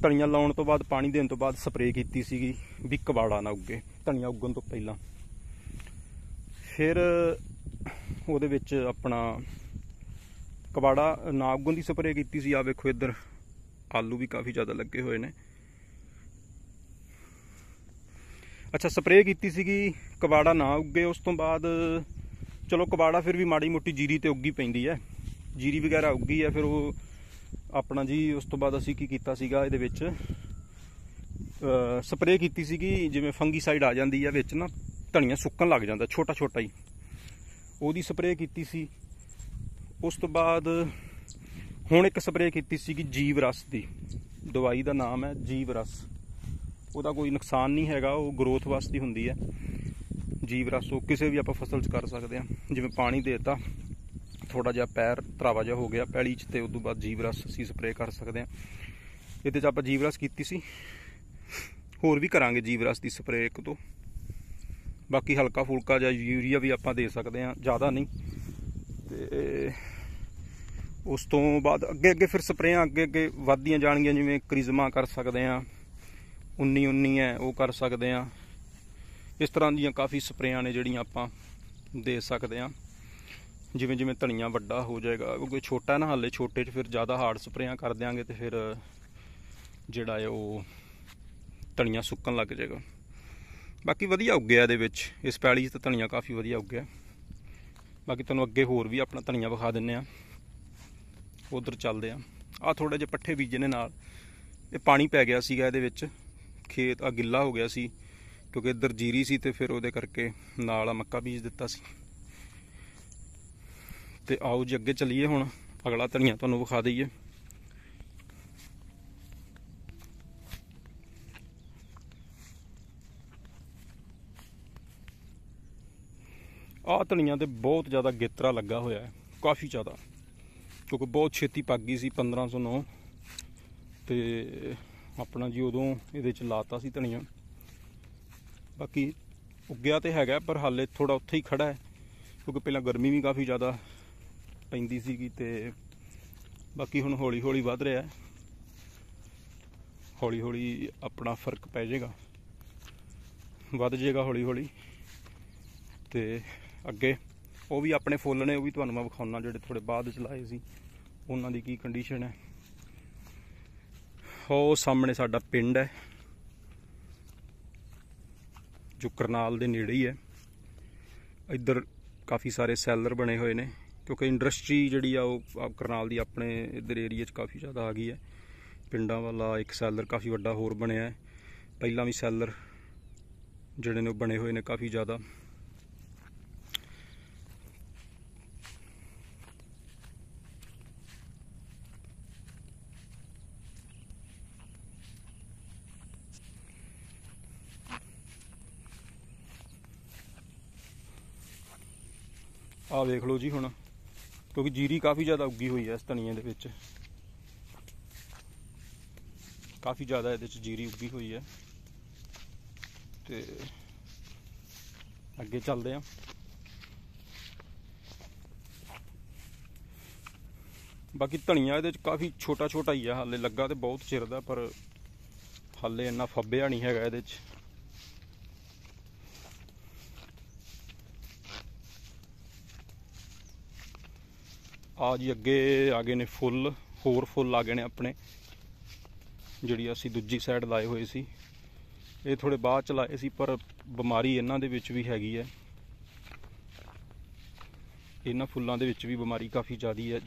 ਧਨੀਆ ਲਾਉਣ ਤੋਂ ਬਾਅਦ, ਪਾਣੀ ਦੇਣ ਤੋਂ ਬਾਅਦ ਸਪਰੇਅ ਕੀਤੀ ਸੀਗੀ ਵੀ ਕਬਾੜਾ ਨਾ ਉੱਗੇ, ਧਨੀਆ ਉੱਗਣ ਤੋਂ ਪਹਿਲਾਂ। ਫਿਰ ਉਹਦੇ ਵਿੱਚ ਆਪਣਾ ਕਬਾੜਾ ਨਾ ਉੱਗਣ ਦੀ ਸਪਰੇਅ ਕੀਤੀ ਸੀ। ਆ ਵੇਖੋ ਇੱਧਰ, ਆਲੂ ਵੀ ਕਾਫੀ ਜ਼ਿਆਦਾ ਲੱਗੇ ਹੋਏ ਨੇ। ਅੱਛਾ ਸਪਰੇਅ ਕੀਤੀ ਸੀਗੀ, ਕਬਾੜਾ ਨਾ ਉੱਗੇ, ਉਸ ਤੋਂ ਬਾਅਦ ਚਲੋ ਕਬਾੜਾ ਫਿਰ ਵੀ ਮਾੜੀ ਮੋਟੀ ਜੀਰੀ ਤੇ ਉੱਗੀ ਪੈਂਦੀ ਹੈ। ਜੀਰੀ ਵਗੈਰਾ ਉੱਗੀ ਹੈ, ਫਿਰ ਉਹ ਆਪਣਾ ਜੀ, ਉਸ ਤੋਂ ਬਾਅਦ ਅਸੀਂ ਕੀ ਕੀਤਾ ਸੀਗਾ ਇਹਦੇ ਵਿੱਚ ਸਪਰੇਅ ਕੀਤੀ ਸੀਗੀ, ਜਿਵੇਂ ਫੰਗੀਸਾਈਡ ਆ ਜਾਂਦੀ ਹੈ ਵਿੱਚ ਨਾ, ਧਨੀਆ ਸੁੱਕਣ ਲੱਗ ਜਾਂਦਾ ਛੋਟਾ ਛੋਟਾ ਹੀ। ਉਹਦੀ ਸਪਰੇਅ ਕੀਤੀ ਸੀ। ਉਸ ਤੋਂ ਬਾਅਦ ਹੁਣ ਇੱਕ ਸਪਰੇਅ ਕੀਤੀ ਸੀਗੀ ਜੀਵ ਰਸ ਦੀ। ਦਵਾਈ ਦਾ ਨਾਮ ਹੈ ਜੀਵ ਰਸ। ਉਹਦਾ ਕੋਈ ਨੁਕਸਾਨ ਨਹੀਂ ਹੈਗਾ, ਉਹ ਗਰੋਥ ਵਾਸਤੇ ਹੁੰਦੀ ਹੈ। ਜੀਵ ਰਸ ਉਹ ਕਿਸੇ ਵੀ ਆਪਾਂ ਫਸਲ 'ਚ ਕਰ ਸਕਦੇ ਹਾਂ। ਜਿਵੇਂ ਪਾਣੀ ਦੇਤਾ ਥੋੜਾ ਜਿਹਾ ਪੈਰ ਤਰਾਵਾ ਜਿਹਾ ਹੋ ਗਿਆ, ਪੈਲੀ 'ਚ ਤੇ ਉਸ ਤੋਂ ਬਾਅਦ ਜੀਵ ਰਸ ਅਸੀਂ ਸਪਰੇਅ ਕਰ ਸਕਦੇ ਹਾਂ। ਇਹਦੇ 'ਚ ਆਪਾਂ ਜੀਵ ਰਸ ਕੀਤੀ ਸੀ। ਹੋਰ ਵੀ ਕਰਾਂਗੇ ਜੀਵ ਰਸ ਦੀ ਸਪਰੇਅ ਇੱਕ ਤੋਂ ਬਾਕੀ ਹਲਕਾ ਫੁਲਕਾ ਜਾਂ ਯੂਰੀਆ ਵੀ ਆਪਾਂ ਦੇ ਸਕਦੇ ਹਾਂ, ਜ਼ਿਆਦਾ ਨਹੀਂ। ਤੇ ਉਸ ਤੋਂ ਬਾਅਦ ਅੱਗੇ ਅੱਗੇ ਫਿਰ ਸਪਰੇਆਂ ਅੱਗੇ ਅੱਗੇ ਵੱਧਦੀਆਂ ਜਾਣਗੀਆਂ, ਜਿਵੇਂ ਕ੍ਰਿਜ਼ਮਾ ਕਰ ਸਕਦੇ ਹਾਂ। 19 19 ਹੈ, ਉਹ ਕਰ ਸਕਦੇ ਹਾਂ। ਇਸ ਤਰ੍ਹਾਂ ਦੀਆਂ ਕਾਫੀ ਸਪਰੇਆਂ ਨੇ ਜਿਹੜੀਆਂ ਆਪਾਂ ਦੇ ਸਕਦੇ ਹਾਂ। ਜਿਵੇਂ ਜਿਵੇਂ ਧਨੀਆ ਵੱਡਾ ਹੋ ਜਾਏਗਾ, ਕਿਉਂਕਿ ਛੋਟਾ ਨਾ, ਹਾਲੇ ਛੋਟੇ 'ਚ ਫਿਰ ਜ਼ਿਆਦਾ ਹਾਰਡ ਸਪਰੇਆਂ ਕਰ ਦਿਆਂਗੇ ਤੇ ਫਿਰ ਜਿਹੜਾ ਹੈ ਉਹ ਧਨੀਆ ਸੁੱਕਣ ਲੱਗ ਜਾਏਗਾ। ਬਾਕੀ ਵਧੀਆ ਉੱਗਿਆ ਇਹਦੇ ਵਿੱਚ। ਇਸ ਪੈਲੀ 'ਚ ਤਾਂ ਧਨੀਆ ਕਾਫੀ ਵਧੀਆ ਉੱਗਿਆ। ਬਾਕੀ ਤੁਹਾਨੂੰ ਅੱਗੇ ਹੋਰ ਵੀ ਆਪਣਾ ਧਨੀਆ ਵਿਖਾ ਦਿੰਨੇ ਆ ਉਧਰ ਚੱਲਦੇ ਆ ਆ ਥੋੜੇ ਜਿਹੇ ਪੱਠੇ ਬੀਜੇ ਨੇ ਨਾਲ। ਇਹ ਪਾਣੀ ਪੈ ਗਿਆ ਸੀਗਾ ਇਹਦੇ ਵਿੱਚ। ਖੇਤ ਆ ਗਿੱਲਾ ਹੋ ਗਿਆ ਸੀ, ਕਿਉਂਕਿ ਇੱਧਰ ਜੀਰੀ ਸੀ ਤੇ ਫਿਰ ਉਹਦੇ ਕਰਕੇ ਨਾਲ ਆ ਮੱਕਾ ਬੀਜ ਦਿੱਤਾ ਸੀ। ਤੇ ਆਓ ਜੀ, ਅੱਗੇ ਚੱਲੀਏ ਹੁਣ, ਅਗਲਾ ਧਨੀਆ ਤੁਹਾਨੂੰ ਵਿਖਾ ਦਈਏ। ਆਹ ਧਨੀਆ ਤੇ ਬਹੁਤ ਜ਼ਿਆਦਾ ਗੇਤਰਾ ਲੱਗਾ ਹੋਇਆ ਹੈ, ਕਾਫੀ ਜ਼ਿਆਦਾ, ਕਿਉਂਕਿ ਬਹੁਤ ਛੇਤੀ ਪੱਕ ਗਈ ਸੀ 1509 ਤੇ ਆਪਣਾ ਜੀ ਉਦੋਂ ਇਹਦੇ ਚ ਲਾਤਾ ਸੀ ਧਨੀਆ। ਬਾਕੀ ਉੱਗਿਆ ਤੇ ਹੈਗਾ, ਪਰ ਹਾਲੇ ਥੋੜਾ ਉੱਥੇ ਹੀ ਖੜਾ ਹੈ, ਕਿਉਂਕਿ ਪਹਿਲਾਂ ਗਰਮੀ ਵੀ ਕਾਫੀ ਜ਼ਿਆਦਾ ਪੈਂਦੀ ਸੀਗੀ ਤੇ ਬਾਕੀ ਹੁਣ ਹੌਲੀ ਹੌਲੀ ਵੱਧ ਰਿਹਾ ਹੈ। ਹੌਲੀ ਹੌਲੀ ਆਪਣਾ ਫ਼ਰਕ ਪੈ ਜਾਏਗਾ। ਵੱਧ ਜਾਏਗਾ ਹੌਲੀ ਹੌਲੀ ਤੇ ਅੱਗੇ ਉਹ ਵੀ ਆਪਣੇ ਫੁੱਲ ਨੇ, ਉਹ ਵੀ ਤੁਹਾਨੂੰ ਮੈਂ ਵਿਖਾਉਣਾ, ਜਿਹੜੇ ਥੋੜੇ ਬਾਅਦ ਚ ਲਾਏ ਸੀ, ਉਹਨਾਂ ਦੀ ਕੀ ਕੰਡੀਸ਼ਨ ਹੈ। ਉਹ ਸਾਹਮਣੇ ਸਾਡਾ ਪਿੰਡ ਹੈ। ਜੋ ਕਰਨਾਲ ਦੇ ਨੇੜੇ ਹੀ ਹੈ। ਇੱਧਰ ਕਾਫੀ ਸਾਰੇ ਸੈਲਰ ਬਣੇ ਹੋਏ ਨੇ, ਕਿਉਂਕਿ ਇੰਡਸਟਰੀ ਜਿਹੜੀ ਆ ਉਹ ਕਰਨਾਲ ਦੀ ਆਪਣੇ ਇੱਧਰ ਏਰੀਆ 'ਚ ਕਾਫੀ ਜ਼ਿਆਦਾ ਆ ਗਈ ਹੈ। ਪਿੰਡਾਂ ਵਾਲਾ ਇੱਕ ਸੈਲਰ ਕਾਫੀ ਵੱਡਾ ਹੋਰ ਬਣਿਆ ਹੈ। ਪਹਿਲਾਂ ਵੀ ਸੈਲਰ ਜਿਹੜੇ ਨੇ ਉਹ ਬਣੇ ਹੋਏ ਨੇ ਕਾਫੀ ਜ਼ਿਆਦਾ। ਵੇਖ ਲਓ ਜੀ ਹੁਣ, ਕਿਉਂਕਿ ਜੀਰੀ ਕਾਫੀ ਜ਼ਿਆਦਾ ਉੱਗੀ ਹੋਈ ਹੈ ਇਸ ਧਨੀਏ ਦੇ ਵਿੱਚ। ਕਾਫੀ ਜ਼ਿਆਦਾ ਇਹਦੇ ਵਿੱਚ ਜੀਰੀ ਉੱਗੀ ਹੋਈ ਹੈ। ਤੇ ਅੱਗੇ ਚੱਲਦੇ ਆਂ ਬਾਕੀ ਧਨੀਆ ਇਹਦੇ ਵਿੱਚ ਕਾਫੀ ਛੋਟਾ ਛੋਟਾ ਹੀ ਆ, ਹਾਲੇ ਲੱਗਾ ਤੇ ਬਹੁਤ ਚਿਰ ਦਾ, ਪਰ ਹਾਲੇ ਇੰਨਾ ਫੱਬਿਆ ਨਹੀਂ ਹੈਗਾ ਇਹਦੇ 'ਚ ਆ ਜੀ ਅੱਗੇ ਆ ਗਏ ਨੇ ਫੁੱਲ, ਹੋਰ ਫੁੱਲ ਆ ਗਏ ਨੇ ਆਪਣੇ। ਜਿਹੜੀ ਅਸੀਂ ਦੂਜੀ ਸਾਈਡ ਲਾਏ ਹੋਏ ਸੀ। ਇਹ ਥੋੜੇ ਬਾਅਦ ਚ ਲਾਏ ਸੀ, ਪਰ ਬਿਮਾਰੀ ਇਹਨਾਂ ਦੇ ਵਿੱਚ ਵੀ ਹੈਗੀ ਹੈ। ਇਹਨਾਂ ਫੁੱਲਾਂ ਦੇ ਵਿੱਚ ਵੀ ਬਿਮਾਰੀ ਕਾਫੀ ਜ਼ਿਆਦੀ ਹੈ।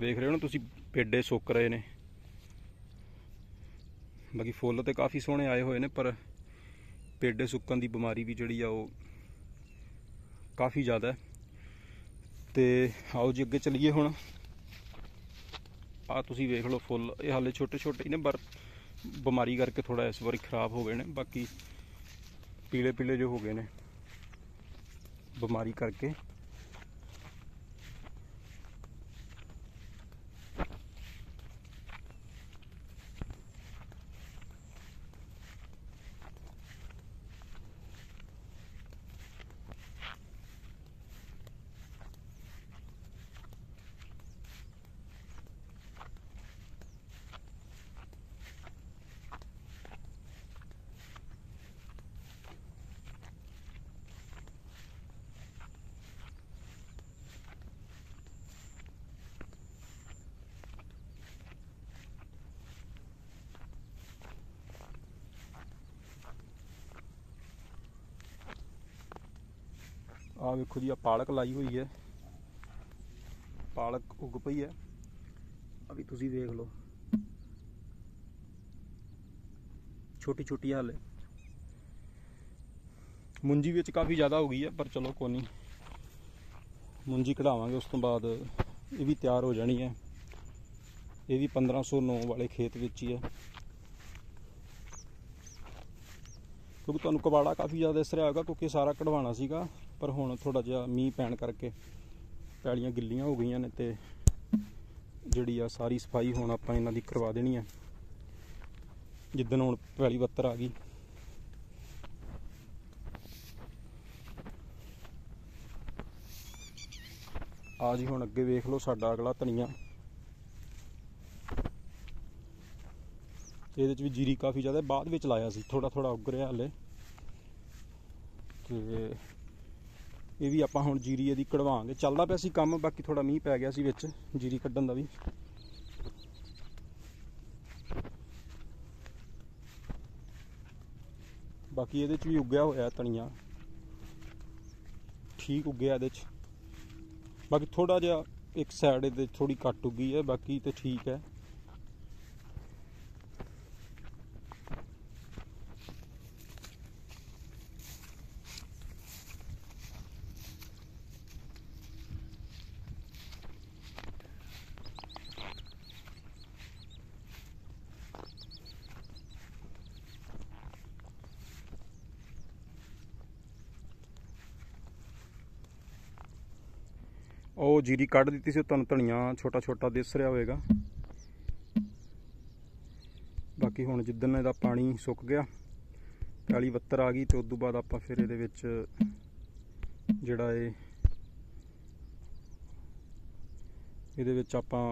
ਵੇਖ ਰਹੇ ਹੋ ਨਾ ਤੁਸੀਂ, ਪੇਡੇ ਸੁੱਕ ਰਹੇ ਨੇ। ਬਾਕੀ ਫੁੱਲ ਤੇ ਕਾਫੀ ਸੋਹਣੇ ਆਏ ਹੋਏ ਨੇ, ਪਰ ਪੇਡੇ ਸੁੱਕਣ ਦੀ ਬਿਮਾਰੀ ਵੀ ਜਿਹੜੀ ਆ ਉਹ ਕਾਫੀ ਜ਼ਿਆਦਾ ਹੈ। ਤੇ ਆਓ ਜੀ ਅੱਗੇ ਚਲੀਏ ਹੁਣ। ਆ ਤੁਸੀਂ ਵੇਖ ਲਓ ਫੁੱਲ। ਇਹ ਹਾਲੇ ਛੋਟੇ ਛੋਟੇ ਹੀ ਨੇ, ਪਰ ਬਿਮਾਰੀ ਕਰਕੇ ਥੋੜਾ ਇਸ ਵਾਰੀ ਖਰਾਬ ਹੋ ਗਏ ਨੇ। ਬਾਕੀ ਪੀਲੇ ਪੀਲੇ ਜੋ ਹੋ ਗਏ ਨੇ ਬਿਮਾਰੀ ਕਰਕੇ। ਆ ਵੇਖੋ ਜੀ ਆ ਪਾਲਕ ਲਾਈ ਹੋਈ ਹੈ। ਪਾਲਕ ਉੱਗ ਪਈ ਹੈ। ਆ ਵੀ ਤੁਸੀਂ ਦੇਖ ਲਓ। ਛੋਟੀ ਛੋਟੀ ਹਾਲੇ। ਮੁੰਜੀ ਵਿੱਚ ਕਾਫੀ ਜ਼ਿਆਦਾ ਹੋ ਗਈ ਹੈ, ਪਰ ਚਲੋ ਕੋਈ ਨਹੀਂ। ਮੁੰਜੀ ਕਢਾਵਾਂਗੇ, ਉਸ ਤੋਂ ਬਾਅਦ ਇਹ ਵੀ ਤਿਆਰ ਹੋ ਜਾਣੀ ਹੈ। ਇਹ ਵੀ 1509 ਵਾਲੇ ਖੇਤ ਵਿੱਚ ਹੀ ਹੈ। ਕਿਉਂਕਿ ਤੁਹਾਨੂੰ ਕਬਾੜਾ ਕਾਫੀ ਜ਼ਿਆਦਾ ਇਸ ਰਿਹਾ ਹੋਗਾ, ਕਿਉਂਕਿ ਸਾਰਾ ਕਢਵਾਉਣਾ ਸੀਗਾ। ਪਰ ਹੁਣ ਥੋੜਾ ਜਿਹਾ ਮੀਂਹ ਪੈਣ ਕਰਕੇ ਪੈਲੀਆਂ ਗਿੱਲੀਆਂ ਹੋ ਗਈਆਂ ਨੇ ਤੇ ਜਿਹੜੀ ਆ ਸਾਰੀ ਸਫ਼ਾਈ ਹੁਣ ਆਪਾਂ ਇਹਨਾਂ ਦੀ ਕਰਵਾ ਦੇਣੀ ਹੈ ਜਿੱਦਣ ਹੁਣ ਪੈਲੀ ਬੱਤਰ ਆ ਗਈ। ਆ ਜੀ ਹੁਣ ਅੱਗੇ ਵੇਖ ਲਓ ਸਾਡਾ ਅਗਲਾ ਧਨੀਆ। ਇਹਦੇ ਚ ਵੀ ਜੀਰੀ ਕਾਫੀ ਜ਼ਿਆਦਾ, ਬਾਅਦ ਵਿੱਚ ਲਾਇਆ ਸੀ ਥੋੜਾ ਥੋੜਾ ਉੱਗ ਰਿਹਾ ਹਲੇ। ਤੇ ਇਹ ਵੀ ਆਪਾਂ ਹੁਣ ਜੀਰੀ ਇਹਦੀ ਕਢਵਾਵਾਂਗੇ। ਚੱਲਦਾ ਪਿਆ ਸੀ ਕੰਮ, ਬਾਕੀ ਥੋੜਾ ਮੀਂਹ ਪੈ ਗਿਆ ਸੀ ਵਿੱਚ, ਜੀਰੀ ਕੱਢਣ ਦਾ ਵੀ। ਬਾਕੀ ਇਹਦੇ ਚ ਵੀ ਉੱਗਿਆ ਹੋਇਆ ਧਨੀਆ। ਠੀਕ ਉੱਗਿਆ ਇਹਦੇ ਚ। ਬਾਕੀ ਥੋੜਾ ਜਿਹਾ ਇੱਕ ਸਾਈਡ ਇਹਦੇ ਥੋੜੀ ਘੱਟ ਉੱਗੀ ਹੈ, ਬਾਕੀ ਤੇ ਠੀਕ ਹੈ ਉਹ ਜੀਰੀ ਕੱਢ ਦਿੱਤੀ ਸੀ, ਉਹ ਤੁਹਾਨੂੰ ਧਨੀਆ ਛੋਟਾ ਛੋਟਾ ਦਿਸ ਰਿਹਾ ਹੋਵੇਗਾ। ਬਾਕੀ ਹੁਣ ਜਿੱਦਣ ਇਹਦਾ ਪਾਣੀ ਸੁੱਕ ਗਿਆ ਕਾਲੀ ਬੱਤਰ ਆ ਗਈ ਤੇ ਉਸ ਤੋਂ ਬਾਅਦ ਆਪਾਂ ਫਿਰ ਇਹਦੇ ਵਿੱਚ ਜਿਹੜਾ ਇਹ, ਇਹਦੇ ਵਿੱਚ ਆਪਾਂ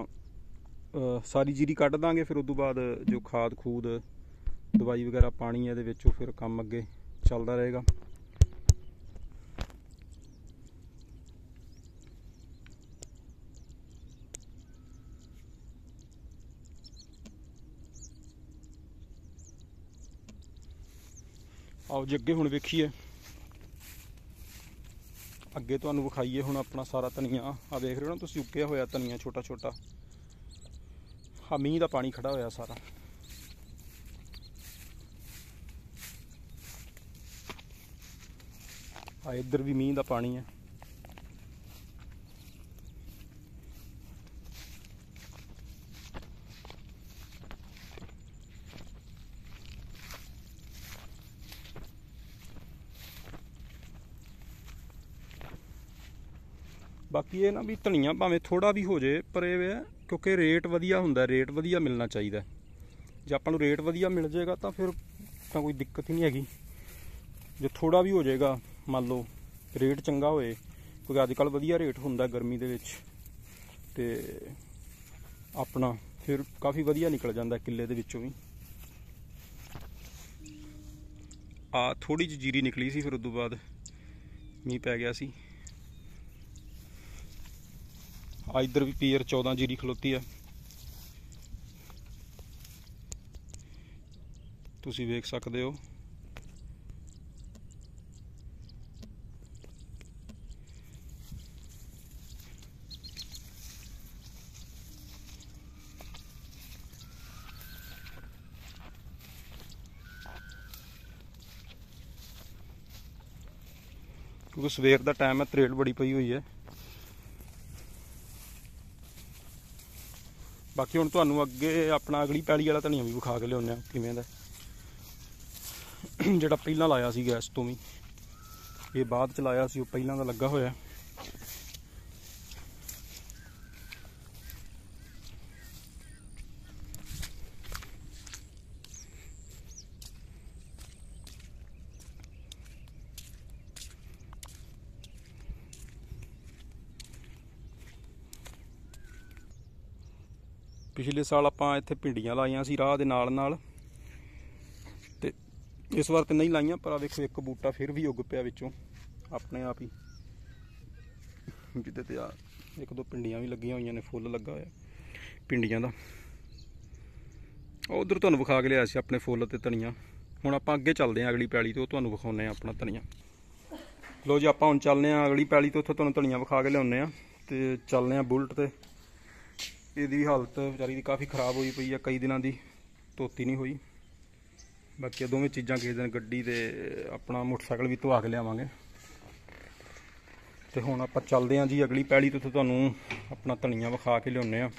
ਸਾਰੀ ਜੀਰੀ ਕੱਢ ਦਾਂਗੇ, ਫਿਰ ਉਸ ਤੋਂ ਬਾਅਦ ਜੋ ਖਾਦ ਖੂਦ ਦਵਾਈ ਵਗੈਰਾ ਪਾਣੀ ਇਹਦੇ ਵਿੱਚ, ਉਹ ਫਿਰ ਕੰਮ ਅੱਗੇ ਚੱਲਦਾ ਰਹੇਗਾ। ਆਓ ਜੀ, ਅੱਗੇ ਹੁਣ ਵੇਖੀਏ। ਅੱਗੇ ਤੁਹਾਨੂੰ ਵਿਖਾਈਏ ਹੁਣ ਆਪਣਾ ਸਾਰਾ ਧਨੀਆ। ਆ ਵੇਖ ਰਹੇ ਹੋ ਨਾ ਤੁਸੀਂ, ਉੱਗਿਆ ਹੋਇਆ ਧਨੀਆ ਛੋਟਾ ਛੋਟਾ ਆ ਮੀਂਹ ਦਾ ਪਾਣੀ ਖੜਾ ਹੋਇਆ ਸਾਰਾ। ਆ ਇੱਧਰ ਵੀ ਮੀਂਹ ਦਾ ਪਾਣੀ ਹੈ। ਬਾਕੀ ਇਹ ਨਾ ਵੀ ਧਨੀਆ ਭਾਵੇਂ ਥੋੜਾ ਵੀ ਹੋ ਜੇ, ਪਰ ਇਹ ਹੈ ਕਿਉਂਕਿ ਰੇਟ ਵਧੀਆ ਹੁੰਦਾ ਰੇਟ ਵਧੀਆ ਮਿਲਣਾ ਚਾਹੀਦਾ ਜੇ ਆਪਾਂ ਨੂੰ ਰੇਟ ਵਧੀਆ ਮਿਲ ਜਾਏਗਾ ਤਾਂ ਫਿਰ ਤਾਂ ਕੋਈ ਦਿੱਕਤ ਹੀ ਨਹੀਂ ਹੈਗੀ। ਜੇ ਥੋੜਾ ਵੀ ਹੋ ਜਾਏਗਾ, ਮੰਨ ਲਓ ਰੇਟ ਚੰਗਾ ਹੋਏ, ਕਿਉਂਕਿ ਅੱਜ ਕੱਲ ਵਧੀਆ ਰੇਟ ਹੁੰਦਾ ਗਰਮੀ ਦੇ ਵਿੱਚ, ਤੇ ਆਪਣਾ ਫਿਰ ਕਾਫੀ ਵਧੀਆ ਨਿਕਲ ਜਾਂਦਾ ਕਿੱਲੇ ਦੇ ਵਿੱਚੋਂ ਵੀ। ਆ ਥੋੜੀ ਜਿਹੀ ਜੀਰੀ ਨਿਕਲੀ ਸੀ ਫਿਰ ਉਸ ਤੋਂ ਬਾਅਦ, ਮੀਂਹ ਪੈ ਗਿਆ ਸੀ। ਆ ਇਧਰ ਵੀ ਪੀਅਰ 14 ਜੀਰੀ ਖਲੋਤੀ ਆ। ਤੁਸੀਂ ਵੇਖ ਸਕਦੇ ਹੋ। ਕਿਉਂਕਿ ਸਵੇਰ ਦਾ ਟਾਈਮ ਹੈ ਤਰੇਲ ਬੜੀ ਪਈ ਹੋਈ ਹੈ। ਬਾਕੀ ਹੁਣ ਤੁਹਾਨੂੰ ਅੱਗੇ ਆਪਣਾ ਅਗਲੀ ਪੈਲੀ ਵਾਲਾ ਧਨੀਆ ਵੀ ਵਿਖਾ ਕੇ ਲਿਆਉਂਦੇ ਆ ਕਿਵੇਂ ਦਾ ਜਿਹੜਾ ਪਹਿਲਾਂ ਲਾਇਆ ਸੀ ਗੈਸ ਤੋਂ ਵੀ। ਇਹ ਬਾਅਦ ਚ ਲਾਇਆ ਸੀ, ਉਹ ਪਹਿਲਾਂ ਦਾ ਲੱਗਾ ਹੋਇਆ। ਪਿਛਲੇ ਸਾਲ ਆਪਾਂ ਇੱਥੇ ਭਿੰਡੀਆਂ ਲਾਈਆਂ ਸੀ ਰਾਹ ਦੇ ਨਾਲ ਨਾਲ। ਤੇ ਇਸ ਵਾਰ ਤੇ ਨਹੀਂ ਲਾਈਆਂ, ਪਰ ਆ ਵੇਖੋ ਇੱਕ ਬੂਟਾ ਫਿਰ ਵੀ ਉੱਗ ਪਿਆ ਵਿੱਚੋਂ, ਆਪਣੇ ਆਪ ਹੀ। ਜਿੱਦੇ ਤੇ ਆ ਇੱਕ ਦੋ ਭਿੰਡੀਆਂ ਵੀ ਲੱਗੀਆਂ ਹੋਈਆਂ ਨੇ, ਫੁੱਲ ਲੱਗਾ ਹੋਇਆ ਭਿੰਡੀਆਂ ਦਾ। ਉਧਰ ਤੁਹਾਨੂੰ ਵਿਖਾ ਕੇ ਲਿਆ ਸੀ ਆਪਣੇ ਫੁੱਲ ਤੇ ਧਨੀਆ। ਹੁਣ ਆਪਾਂ ਅੱਗੇ ਚੱਲਦੇ ਆਂ ਅਗਲੀ ਪੈਲੀ ਤੇ, ਉਹ ਤੁਹਾਨੂੰ ਵਿਖਾਉਨੇ ਆ ਆਪਣਾ ਧਨੀਆ। ਲੋ ਜੀ, ਆਪਾਂ ਹੁਣ ਚੱਲਦੇ ਆਂ ਅਗਲੀ ਪੈਲੀ ਤੋਂ, ਉੱਥੋਂ ਤੁਹਾਨੂੰ ਧਨੀਆ ਵਿਖਾ ਕੇ ਲਿਆਉਨੇ ਆ ਤੇ ਚੱਲਦੇ ਆਂ ਬੁਲਟ ਤੇ। ਇਹਦੀ ਵੀ ਹਾਲਤ ਵਿਚਾਰੀ ਦੀ ਕਾਫੀ ਖਰਾਬ ਹੋਈ ਪਈ ਆ, ਕਈ ਦਿਨਾਂ ਦੀ ਧੋਤੀ ਨਹੀਂ ਹੋਈ। ਬਾਕੀ ਦੋਵੇਂ ਚੀਜ਼ਾਂ ਕਿਸੇ ਦਿਨ ਗੱਡੀ ਤੇ ਆਪਣਾ ਮੋਟਰਸਾਈਕਲ ਵੀ ਧਵਾ ਕੇ ਲਿਆਵਾਂਗੇ। ਤੇ ਹੁਣ ਆਪਾਂ ਚੱਲਦੇ ਆਂ ਜੀ ਅਗਲੀ ਪੈਲੀ ਤੋਂ ਤੁਹਾਨੂੰ ਆਪਣਾ ਧਨੀਆ ਵਿਖਾ ਕੇ ਲਿਆਉਨੇ ਆ।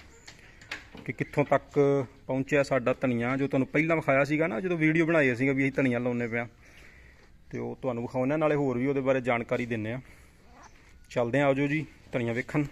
ਕਿ ਕਿੱਥੋਂ ਤੱਕ ਪਹੁੰਚਿਆ ਸਾਡਾ ਧਨੀਆ, ਜੋ ਤੁਹਾਨੂੰ ਪਹਿਲਾਂ ਵਿਖਾਇਆ ਸੀਗਾ ਨਾ, ਜਦੋਂ ਵੀਡੀਓ ਬਣਾਈ ਸੀਗਾ ਵੀ ਅਸੀਂ ਧਨੀਆ ਲਾਉਨੇ ਪਿਆ ਤੇ ਉਹ ਤੁਹਾਨੂੰ ਵਿਖਾਉਣਾ ਨਾਲੇ ਹੋਰ ਵੀ ਉਹਦੇ ਬਾਰੇ ਜਾਣਕਾਰੀ ਦਿੰਨੇ ਆ। ਚੱਲਦੇ ਆਂ ਆਜੋ ਜੀ ਧਨੀਆ ਵੇਖਣ।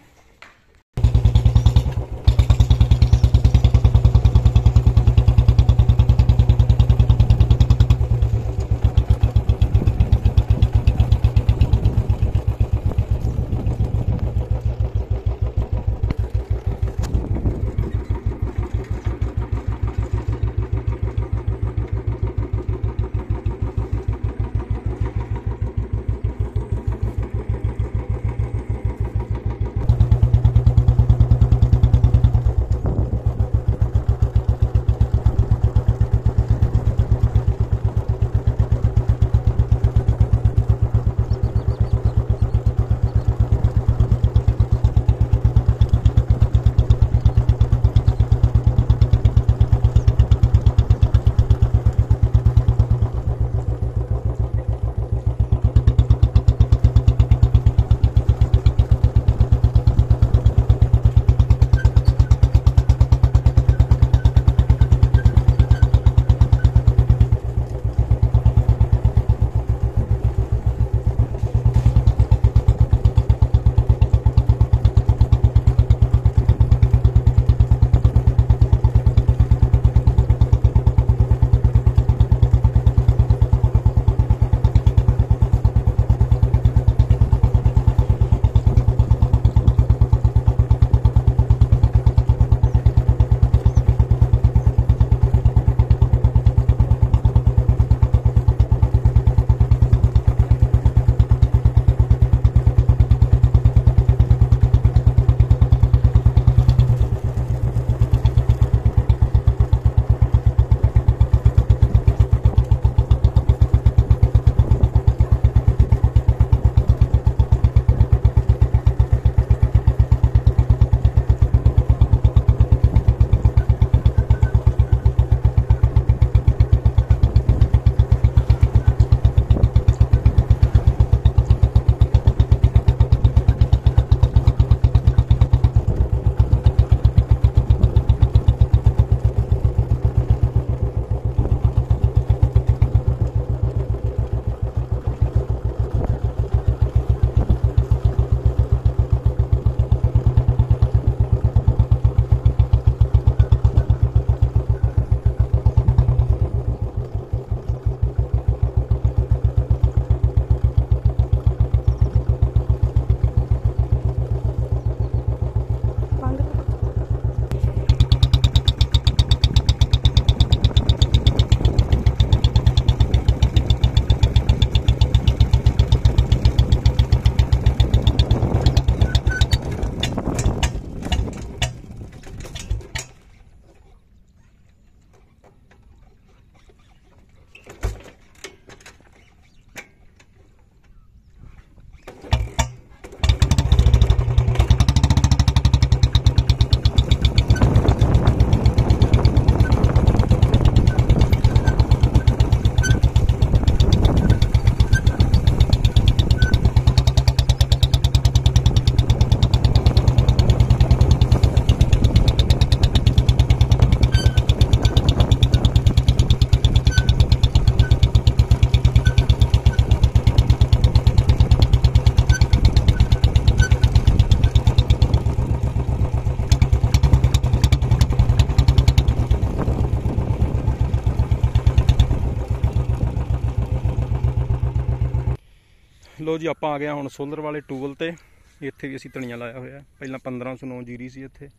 ਜੀ, ਆਪਾਂ ਆ ਗਏ ਹੁਣ ਸੋਲਰ ਵਾਲੇ ਟੂਲ ਤੇ। ਇੱਥੇ ਵੀ ਅਸੀਂ ਧਨੀਆ ਲਾਇਆ ਹੋਇਆ ਹੈ। ਪਹਿਲਾਂ 1509 ਜੀਰੀ ਸੀ ਇੱਥੇ।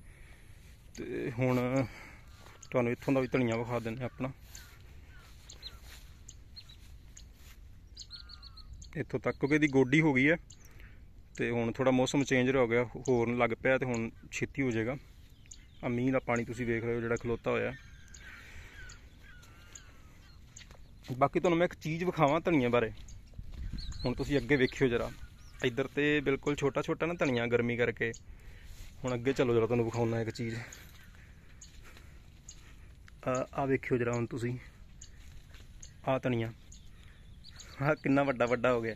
ਤੇ ਹੁਣ ਤੁਹਾਨੂੰ ਇੱਥੋਂ ਦਾ ਵੀ ਧਨੀਆ ਵਿਖਾ ਦਿੰਦੇ ਹਾਂ ਆਪਣਾ। ਇੱਥੋਂ ਤੱਕ ਕਿਉਂਕਿ ਇਹਦੀ ਗੋਡੀ ਹੋ ਗਈ ਹੈ। ਤੇ ਹੁਣ ਥੋੜਾ ਮੌਸਮ ਚੇਂਜ ਹੋ ਗਿਆ। ਹੋਰਨ ਲੱਗ ਪਿਆ ਤੇ ਹੁਣ ਛੇਤੀ ਹੋ ਜਾਏਗਾ। ਆ ਮੀਂਹ ਦਾ ਪਾਣੀ ਤੁਸੀਂ ਵੇਖ ਰਹੇ ਹੋ ਜਿਹੜਾ ਖਲੋਤਾ ਹੋਇਆ ਬਾਕੀ ਤੁਹਾਨੂੰ ਮੈਂ ਇੱਕ ਚੀਜ਼ ਵਿਖਾਵਾਂ ਧਨੀਏ ਬਾਰੇ। ਹੁਣ ਤੁਸੀਂ ਅੱਗੇ ਵੇਖਿਓ ਜਰਾ। ਇੱਧਰ ਤੇ ਬਿਲਕੁਲ ਛੋਟਾ ਛੋਟਾ ਨਾ ਧਨੀਆ ਗਰਮੀ ਕਰਕੇ। ਹੁਣ ਅੱਗੇ ਚਲੋ ਜਰਾ ਤੁਹਾਨੂੰ ਵਿਖਾਉਣਾ ਇੱਕ ਚੀਜ਼। ਆ ਆ ਵੇਖਿਓ ਜਰਾ ਹੁਣ ਤੁਸੀਂ। ਆ ਧਨੀਆ। ਆ ਕਿੰਨਾ ਵੱਡਾ ਵੱਡਾ ਹੋ ਗਿਆ।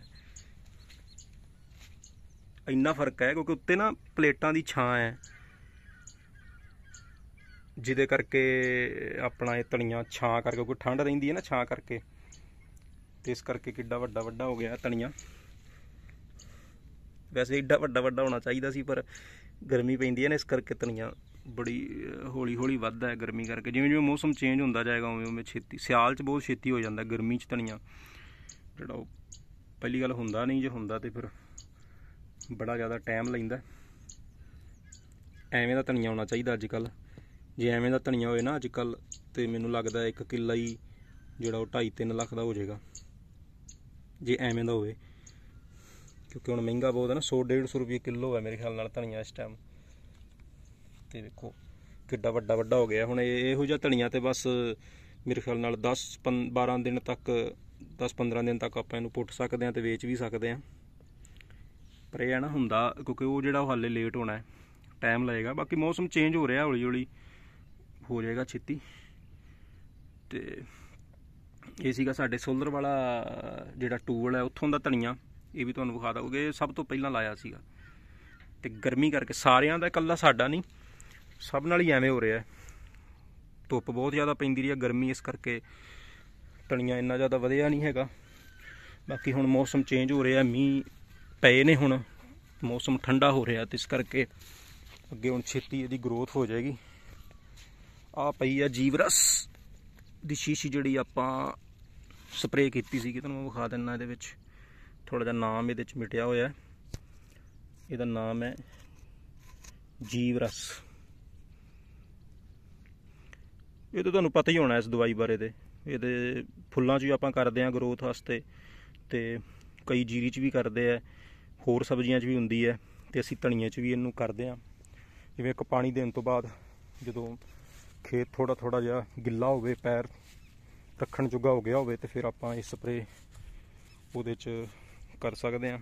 ਇੰਨਾ ਫ਼ਰਕ ਹੈ ਕਿਉਂਕਿ ਉੱਤੇ ਨਾ ਪਲੇਟਾਂ ਦੀ ਛਾਂ ਹੈ। ਜਿਹਦੇ ਕਰਕੇ ਆਪਣਾ ਇਹ ਧਨੀਆ ਛਾਂ ਕਰਕੇ, ਕਿਉਂਕਿ ਠੰਡ ਰਹਿੰਦੀ ਹੈ ਨਾ ਛਾਂ ਕਰਕੇ। ਤੇ ਇਸ ਕਰਕੇ ਕਿੱਡਾ ਵੱਡਾ ਵੱਡਾ ਹੋ ਗਿਆ ਧਨੀਆ ਵੈਸੇ ਏਡਾ ਵੱਡਾ ਵੱਡਾ ਹੋਣਾ ਚਾਹੀਦਾ ਸੀ, ਪਰ ਗਰਮੀ ਪੈਂਦੀ ਹੈ ਨਾ, ਇਸ ਕਰਕੇ ਧਨੀਆ ਬੜੀ ਹੌਲੀ ਹੌਲੀ ਵੱਧਦਾ ਹੈ ਗਰਮੀ ਕਰਕੇ। ਜਿਵੇਂ ਜਿਵੇਂ ਮੌਸਮ ਚੇਂਜ ਹੁੰਦਾ ਜਾਏਗਾ, ਉਵੇਂ ਉਵੇਂ ਛੇਤੀ, ਸਿਆਲ 'ਚ ਬਹੁਤ ਛੇਤੀ ਹੋ ਜਾਂਦਾ ਗਰਮੀ 'ਚ ਧਨੀਆ ਜਿਹੜਾ ਉਹ ਪਹਿਲੀ ਗੱਲ ਹੁੰਦਾ ਨਹੀਂ, ਜੇ ਹੁੰਦਾ ਤੇ ਫਿਰ ਬੜਾ ਜ਼ਿਆਦਾ ਟਾਈਮ ਲੈਂਦਾ। ਐਵੇਂ ਦਾ ਧਨੀਆ ਹੋਣਾ ਚਾਹੀਦਾ ਅੱਜ ਕੱਲ ਜੇ ਐਵੇਂ ਦਾ ਧਨੀਆ ਹੋਏ ਨਾ ਅੱਜ ਕੱਲ ਤੇ ਮੈਨੂੰ ਲੱਗਦਾ ਇੱਕ ਕਿੱਲਾ ਹੀ ਜਿਹੜਾ ਉਹ 2.5 3 ਲੱਖ ਦਾ ਹੋ ਜਾਏਗਾ। ਜੇ ਐਵੇਂ ਦਾ ਹੋਵੇ। ਕਿਉਂਕਿ ਹੁਣ ਮਹਿੰਗਾ ਬਹੁਤ ਹੈ ਨਾ 100 150 ਰੁਪਏ ਕਿਲੋ ਹੈ ਮੇਰੇ ਖਿਆਲ ਨਾਲ ਧਨੀਆ ਇਸ ਟਾਈਮ ਤੇ ਵੇਖੋ, ਕਿੱਡਾ ਵੱਡਾ ਵੱਡਾ ਹੋ ਗਿਆ। ਹੁਣ ਇਹ ਇਹੋ ਜਿਹਾ ਧਨੀਆ ਤੇ ਬਸ ਮੇਰੇ ਖਿਆਲ ਨਾਲ 10 12 ਦਿਨ ਤੱਕ 10 15 ਦਿਨ ਤੱਕ ਆਪਾਂ ਇਹਨੂੰ ਪੁੱਟ ਸਕਦੇ ਹਾਂ ਤੇ ਵੇਚ ਵੀ ਸਕਦੇ ਹਾਂ। ਪਰ ਇਹ ਹੈ ਨਾ ਹੁੰਦਾ, ਕਿਉਂਕਿ ਉਹ ਜਿਹੜਾ ਉਹ ਹਾਲੇ ਲੇਟ ਹੋਣਾ ਹੈ ਟਾਈਮ ਲੱਗੇਗਾ ਬਾਕੀ ਮੌਸਮ ਚੇਂਜ ਹੋ ਰਿਹਾ ਹੌਲੀ ਹੌਲੀ ਹੋ ਜਾਏਗਾ ਛੇਤੀ। ਤੇ ਇਹ ਸੀਗਾ ਸਾਡੇ ਸੋਲਰ ਵਾਲਾ, ਜਿਹੜਾ ਟੂਲ ਹੈ, ਉੱਥੋਂ ਦਾ ਧਨੀਆ। ਇਹ ਵੀ ਤੁਹਾਨੂੰ ਵਿਖਾ ਦਵਾਂਗੇ ਸਭ ਤੋਂ ਪਹਿਲਾਂ ਲਾਇਆ ਸੀਗਾ। ਤੇ ਗਰਮੀ ਕਰਕੇ ਸਾਰਿਆਂ ਦਾ ਇਕੱਲਾ ਸਾਡਾ ਨਹੀਂ, ਸਭ ਨਾਲ ਹੀ ਐਵੇਂ ਹੋ ਰਿਹਾ ਧੁੱਪ ਬਹੁਤ ਜ਼ਿਆਦਾ ਪੈਂਦੀ ਰਹੀ ਹੈ, ਗਰਮੀ ਇਸ ਕਰਕੇ ਧਨੀਆ ਇੰਨਾ ਜ਼ਿਆਦਾ ਵਧਿਆ ਨਹੀਂ ਹੈਗਾ। ਬਾਕੀ ਹੁਣ ਮੌਸਮ ਚੇਂਜ ਹੋ ਰਿਹਾ ਮੀਂਹ ਪਏ ਨੇ ਹੁਣ। ਮੌਸਮ ਠੰਡਾ ਹੋ ਰਿਹਾ ਤੇ ਇਸ ਕਰਕੇ ਅੱਗੇ ਹੁਣ ਛੇਤੀ ਇਹਦੀ ਗਰੋਥ ਹੋ ਜਾਏਗੀ। ਆ ਪਈ ਆ ਜੀਵਰਸ ਦੀ ਸ਼ੀਸ਼ੀ ਜਿਹੜੀ ਆਪਾਂ ਸਪਰੇਅ ਕੀਤੀ ਸੀਗੀ, ਤੁਹਾਨੂੰ ਮੈਂ ਵਿਖਾ ਦਿੰਨਾ ਇਹਦੇ ਵਿੱਚ। ਥੋੜਾ ਜਿਹਾ ਨਾਮ ਇਹਦੇ ਵਿੱਚ ਮਿਟਿਆ ਹੋਇਆ ਇਹਦਾ ਨਾਮ ਹੈ ਜੀਵ ਰਸ। ਇਹ ਤਾਂ ਤੁਹਾਨੂੰ ਪਤਾ ਹੀ ਹੋਣਾ ਇਸ ਦਵਾਈ ਬਾਰੇ ਤੇ। ਇਹਦੇ ਫੁੱਲਾਂ 'ਚ ਵੀ ਆਪਾਂ ਕਰਦੇ ਆਂ ਗਰੋਥ ਵਾਸਤੇ ਤੇ ਕਈ ਜੀਰੀ 'ਚ ਵੀ ਕਰਦੇ ਆ, ਹੋਰ ਸਬਜ਼ੀਆਂ 'ਚ ਵੀ ਹੁੰਦੀ ਹੈ ਤੇ ਅਸੀਂ ਧਨੀਏ 'ਚ ਵੀ ਇਹਨੂੰ ਕਰਦੇ ਆਂ ਜਿਵੇਂ ਇੱਕ ਪਾਣੀ ਦੇਣ ਤੋਂ ਬਾਅਦ ਜਦੋਂ ਖੇਤ ਥੋੜਾ ਥੋੜਾ ਜਿਹਾ ਗਿੱਲਾ ਹੋਵੇ, ਪੈਰ ਰੱਖਣ ਜੋਗਾ ਹੋ ਗਿਆ ਹੋਵੇ ਤੇ ਫਿਰ ਆਪਾਂ ਇਹ ਸਪਰੇ ਉਹਦੇ 'ਚ ਕਰ ਸਕਦੇ ਆਂ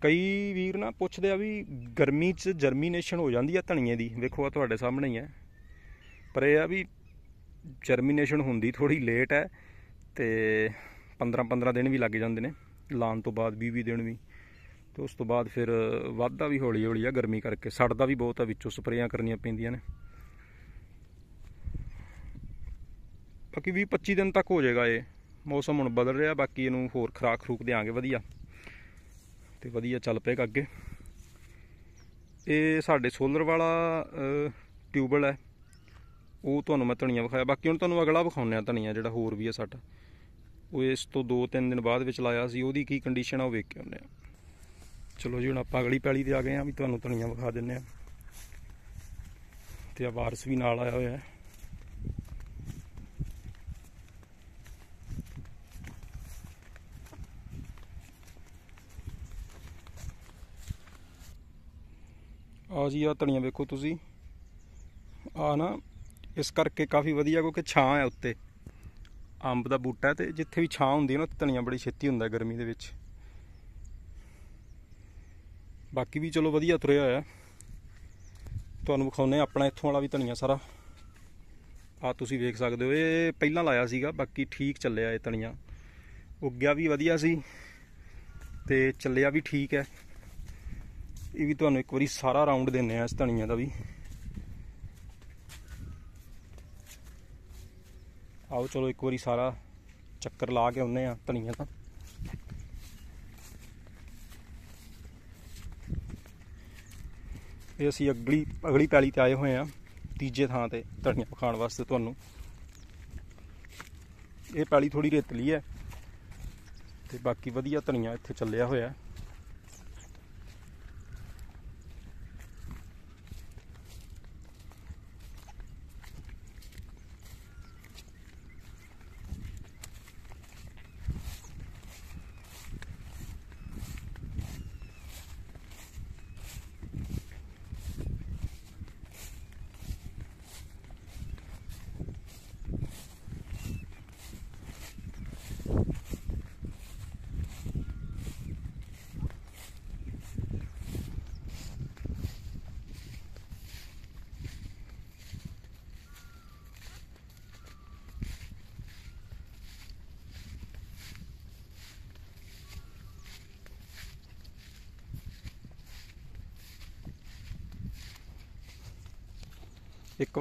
ਕਈ ਵੀਰ ਨਾ ਪੁੱਛਦੇ ਆ ਵੀ ਗਰਮੀ 'ਚ ਜਰਮੀਨੇਸ਼ਨ ਹੋ ਜਾਂਦੀ ਆ ਧਨੀਏ ਦੀ। ਵੇਖੋ ਆ ਤੁਹਾਡੇ ਸਾਹਮਣੇ ਹੀ ਹੈ ਪਰ ਇਹ ਆ ਵੀ ਜਰਮੀਨੇਸ਼ਨ ਹੁੰਦੀ ਥੋੜੀ ਲੇਟ ਹੈ ਤੇ 15 15 ਦਿਨ ਵੀ ਲੱਗ ਜਾਂਦੇ ਨੇ। ਲਾਉਣ ਤੋਂ ਬਾਅਦ 20 20 ਦਿਨ ਵੀ। ਤੇ ਉਸ ਤੋਂ ਬਾਅਦ ਫਿਰ ਵੱਧਦਾ ਵੀ ਹੌਲੀ ਹੌਲੀ ਆ ਗਰਮੀ ਕਰਕੇ। ਸੜਦਾ ਵੀ ਬਹੁਤ ਆ, ਵਿੱਚੋਂ ਸਪਰੇਆਂ ਕਰਨੀਆਂ ਪੈਂਦੀਆਂ ਨੇ। ਬਾਕੀ 20 25 ਦਿਨ ਤੱਕ ਹੋ ਜਾਏਗਾ ਇਹ। ਮੌਸਮ ਹੁਣ ਬਦਲ ਰਿਹਾ, ਬਾਕੀ ਇਹਨੂੰ ਹੋਰ ਖਰਾਕ ਖਰੂਕ ਦੇਾਂਗੇ ਵਧੀਆ। ਤੇ ਵਧੀਆ ਚੱਲ ਪਏਗਾ ਅੱਗੇ। ਇਹ ਸਾਡੇ ਸੋਲਰ ਵਾਲਾ ਟਿਊਬਲ ਹੈ। ਉਹ ਤੁਹਾਨੂੰ ਮੈਂ ਧਨੀਆ ਵਿਖਾਇਆ। ਬਾਕੀ ਹੁਣ ਤੁਹਾਨੂੰ ਅਗਲਾ ਵਿਖਾਉਂਦੇ ਆ ਧਨੀਆ ਜਿਹੜਾ ਹੋਰ ਵੀ ਹੈ ਸਾਡਾ ਉਹ ਇਸ ਤੋਂ 2-3 ਦਿਨ ਬਾਅਦ ਵਿੱਚ ਲਾਇਆ ਸੀ। ਉਹਦੀ ਕੀ ਕੰਡੀਸ਼ਨ ਆ ਉਹ ਵੇਖ ਕੇ ਆਉਂਦੇ ਆ ਚਲੋ ਜੀ, ਹੁਣ ਆਪਾਂ ਅਗਲੀ ਪੈਲੀ ਤੇ ਆ ਗਏ ਆ ਵੀ ਤੁਹਾਨੂੰ ਧਨੀਆ ਵਿਖਾ ਦਿੰਨੇ ਆ ਤੇ ਆ ਵਾਰਸ ਵੀ ਨਾਲ ਆਇਆ ਹੋਇਆ ਹੈ। ਆ ਜੀ, ਆ ਧਨੀਆ ਵੇਖੋ ਤੁਸੀਂ। ਆ ਨਾ, ਇਸ ਕਰਕੇ ਕਾਫੀ ਵਧੀਆ ਕਿਉਂਕਿ ਛਾਂ ਹੈ ਉੱਤੇ। ਅੰਬ ਦਾ ਬੂਟਾ ਹੈ ਤੇ ਜਿੱਥੇ ਵੀ ਛਾਂ ਹੁੰਦੀ ਹੈ ਨਾ ਧਨੀਆ ਬੜੀ ਛੇਤੀ ਹੁੰਦਾ ਗਰਮੀ ਦੇ ਵਿੱਚ। ਬਾਕੀ ਵੀ ਚਲੋ ਵਧੀਆ ਤੁਰਿਆ ਹੋਇਆ। ਤੁਹਾਨੂੰ ਵਿਖਾਉਨੇ ਆਪਣਾ ਇੱਥੋਂ ਵਾਲਾ ਵੀ ਧਨੀਆ ਸਾਰਾ। ਆ ਤੁਸੀਂ ਵੇਖ ਸਕਦੇ ਹੋ, ਇਹ ਪਹਿਲਾਂ ਲਾਇਆ ਸੀਗਾ, ਬਾਕੀ ਠੀਕ ਚੱਲਿਆ ਇਹ ਧਨੀਆ। ਉੱਗਿਆ ਵੀ ਵਧੀਆ ਸੀ ਤੇ ਚੱਲਿਆ ਵੀ ਠੀਕ ਹੈ। ਇਹ ਵੀ ਤੁਹਾਨੂੰ ਇੱਕ ਵਾਰੀ ਸਾਰਾ ਰਾਉਂਡ ਦਿੰਨੇ ਆ ਇਸ ਧਨੀਆ ਦਾ ਵੀ। ਆਓ ਚਲੋ ਇੱਕ ਵਾਰੀ ਸਾਰਾ ਚੱਕਰ ਲਾ ਕੇ ਆਉਨੇ ਆ ਧਨੀਆ ਦਾ। ਇਹ ਅਸੀਂ ਅਗਲੀ ਅਗਲੀ ਪੈਲੀ ਤੇ ਆਏ ਹੋਏ ਆ ਤੀਜੇ ਥਾਂ ਤੇ ਧਨੀਆ ਪਖਾਣ ਵਾਸਤੇ ਤੁਹਾਨੂੰ। ਇਹ ਪੈਲੀ ਥੋੜੀ ਰੇਤਲੀ ਹੈ ਤੇ ਬਾਕੀ ਵਧੀਆ ਧਨੀਆ ਇੱਥੇ ਚੱਲਿਆ ਹੋਇਆ।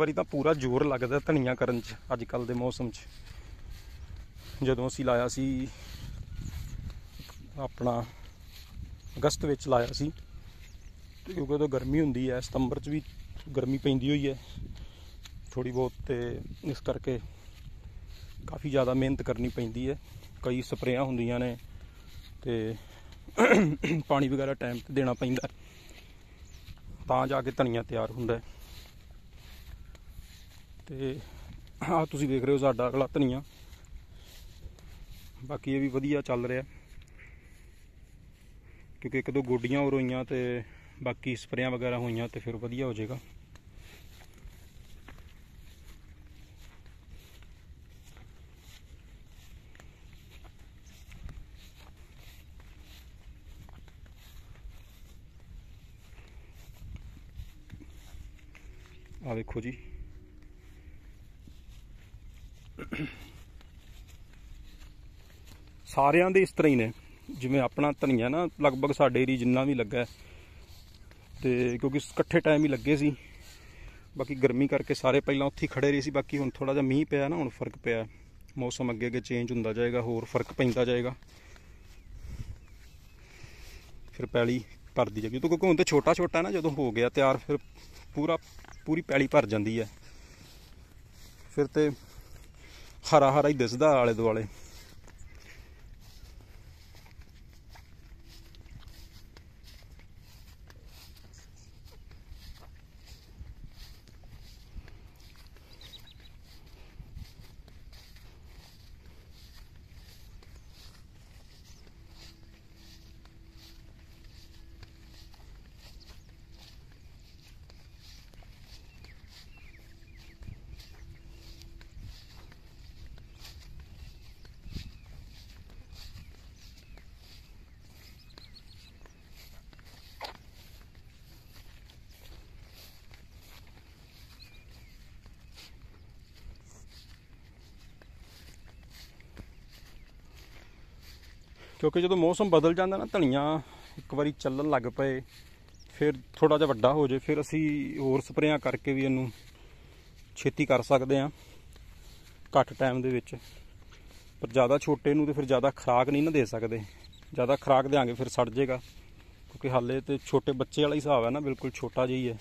ਵਾਰੀ ਤਾਂ ਪੂਰਾ ਜ਼ੋਰ ਲੱਗਦਾ ਧਨੀਆ ਕਰਨ 'ਚ ਅੱਜ ਕੱਲ ਦੇ ਮੌਸਮ 'ਚ। ਜਦੋਂ ਅਸੀਂ ਲਾਇਆ ਸੀ, ਆਪਣਾ ਅਗਸਤ ਵਿੱਚ ਲਾਇਆ ਸੀ, ਤੇ ਕਿਉਂਕਿ ਉਦੋਂ ਗਰਮੀ ਹੁੰਦੀ ਹੈ, ਸਤੰਬਰ 'ਚ ਵੀ ਗਰਮੀ ਪੈਂਦੀ ਹੋਈ ਹੈ। ਥੋੜੀ ਬਹੁਤ ਤੇ ਇਸ ਕਰਕੇ ਕਾਫੀ ਜ਼ਿਆਦਾ ਮਿਹਨਤ ਕਰਨੀ ਪੈਂਦੀ ਹੈ। ਕਈ ਸਪਰੇਆਂ ਹੁੰਦੀਆਂ ਨੇ ਤੇ ਪਾਣੀ ਵਗੈਰਾ ਟਾਈਮ ਤੇ ਦੇਣਾ ਪੈਂਦਾ। ਤਾਂ ਜਾ ਕੇ ਧਨੀਆ ਤਿਆਰ ਹੁੰਦਾ ਹੈ। ਤੇ ਆਹ ਤੁਸੀਂ ਦੇਖ ਰਹੇ ਹੋ ਸਾਡਾ ਅਗਲਾ ਧਨੀਆ। ਬਾਕੀ ਇਹ ਵੀ ਵਧੀਆ ਚੱਲ ਰਿਹਾ। ਕਿਉਂਕਿ ਇੱਕ ਦੋ ਗੋਡੀਆਂ ਹੋਰ ਹੋਈਆਂ ਤੇ ਬਾਕੀ ਸਪਰੇਆਂ ਵਗੈਰਾ ਹੋਈਆਂ ਤੇ ਫਿਰ ਵਧੀਆ ਹੋ ਜਾਏਗਾ। ਆ ਵੇਖੋ ਜੀ। ਸਾਰਿਆਂ ਦੇ ਇਸ ਤਰ੍ਹਾਂ ਹੀ ਨੇ। ਜਿਵੇਂ ਆਪਣਾ ਧਨੀਆ ਨਾ ਲਗਭਗ ਸਾਡੇ ਏਰੀ ਜਿੰਨਾ ਵੀ ਲੱਗਾ ਹੈ, ਤੇ ਕਿਉਂਕਿ ਇਕੱਠੇ ਟਾਈਮ ਹੀ ਲੱਗੇ ਸੀ। ਬਾਕੀ ਗਰਮੀ ਕਰਕੇ ਸਾਰੇ ਪਹਿਲਾਂ ਉੱਥੇ ਹੀ ਖੜੇ ਰਹੇ ਸੀ। ਬਾਕੀ ਹੁਣ ਥੋੜਾ ਜਿਹਾ ਮੀਂਹ ਪਿਆ ਨਾ ਹੁਣ ਫ਼ਰਕ ਪਿਆ ਮੌਸਮ ਅੱਗੇ ਅੱਗੇ ਚੇਂਜ ਹੁੰਦਾ ਜਾਏਗਾ ਹੋਰ ਫ਼ਰਕ ਪੈਂਦਾ ਜਾਏਗਾ। ਫਿਰ ਪੈਲੀ ਭਰਦੀ ਜਾਏਗੀ। ਕਿਉਂਕਿ ਹੁਣ ਤੇ ਛੋਟਾ ਛੋਟਾ ਨਾ ਜਦੋਂ ਹੋ ਗਿਆ ਤਿਆਰ ਫਿਰ ਪੂਰਾ ਪੂਰੀ ਪੈਲੀ ਭਰ ਜਾਂਦੀ ਹੈ। ਫਿਰ ਤੇ ਹਰਾ ਹਰਾ ਹੀ ਦਿਸਦਾ ਆਲੇ ਦੁਆਲੇ। ਕਿਉਂਕਿ ਜਦੋਂ ਮੌਸਮ ਬਦਲ ਜਾਂਦਾ ਨਾ, ਧਨੀਆ ਇੱਕ ਵਾਰੀ ਚੱਲਣ ਲੱਗ ਪਏ, ਫਿਰ ਥੋੜਾ ਜਿਹਾ ਵੱਡਾ ਹੋ ਜੇ ਫਿਰ ਅਸੀਂ ਹੋਰ ਸਪਰੇਆਂ ਕਰਕੇ ਵੀ ਇਹਨੂੰ ਛੇਤੀ ਕਰ ਸਕਦੇ ਹਾਂ, ਘੱਟ ਟਾਈਮ ਦੇ ਵਿੱਚ। ਪਰ ਜ਼ਿਆਦਾ ਛੋਟੇ ਨੂੰ ਤੇ ਫਿਰ ਜ਼ਿਆਦਾ ਖੁਰਾਕ ਨਹੀਂ ਨਾ ਦੇ ਸਕਦੇ। ਜ਼ਿਆਦਾ ਖੁਰਾਕ ਦੇਾਂਗੇ ਫਿਰ ਸੜ ਜਾਏਗਾ। ਕਿਉਂਕਿ ਹਾਲੇ ਤੇ ਛੋਟੇ ਬੱਚੇ ਵਾਲਾ ਹੀ ਹਿਸਾਬ ਹੈ ਨਾ, ਬਿਲਕੁਲ ਛੋਟਾ ਜਿਹਾ ਹੀ ਹੈ।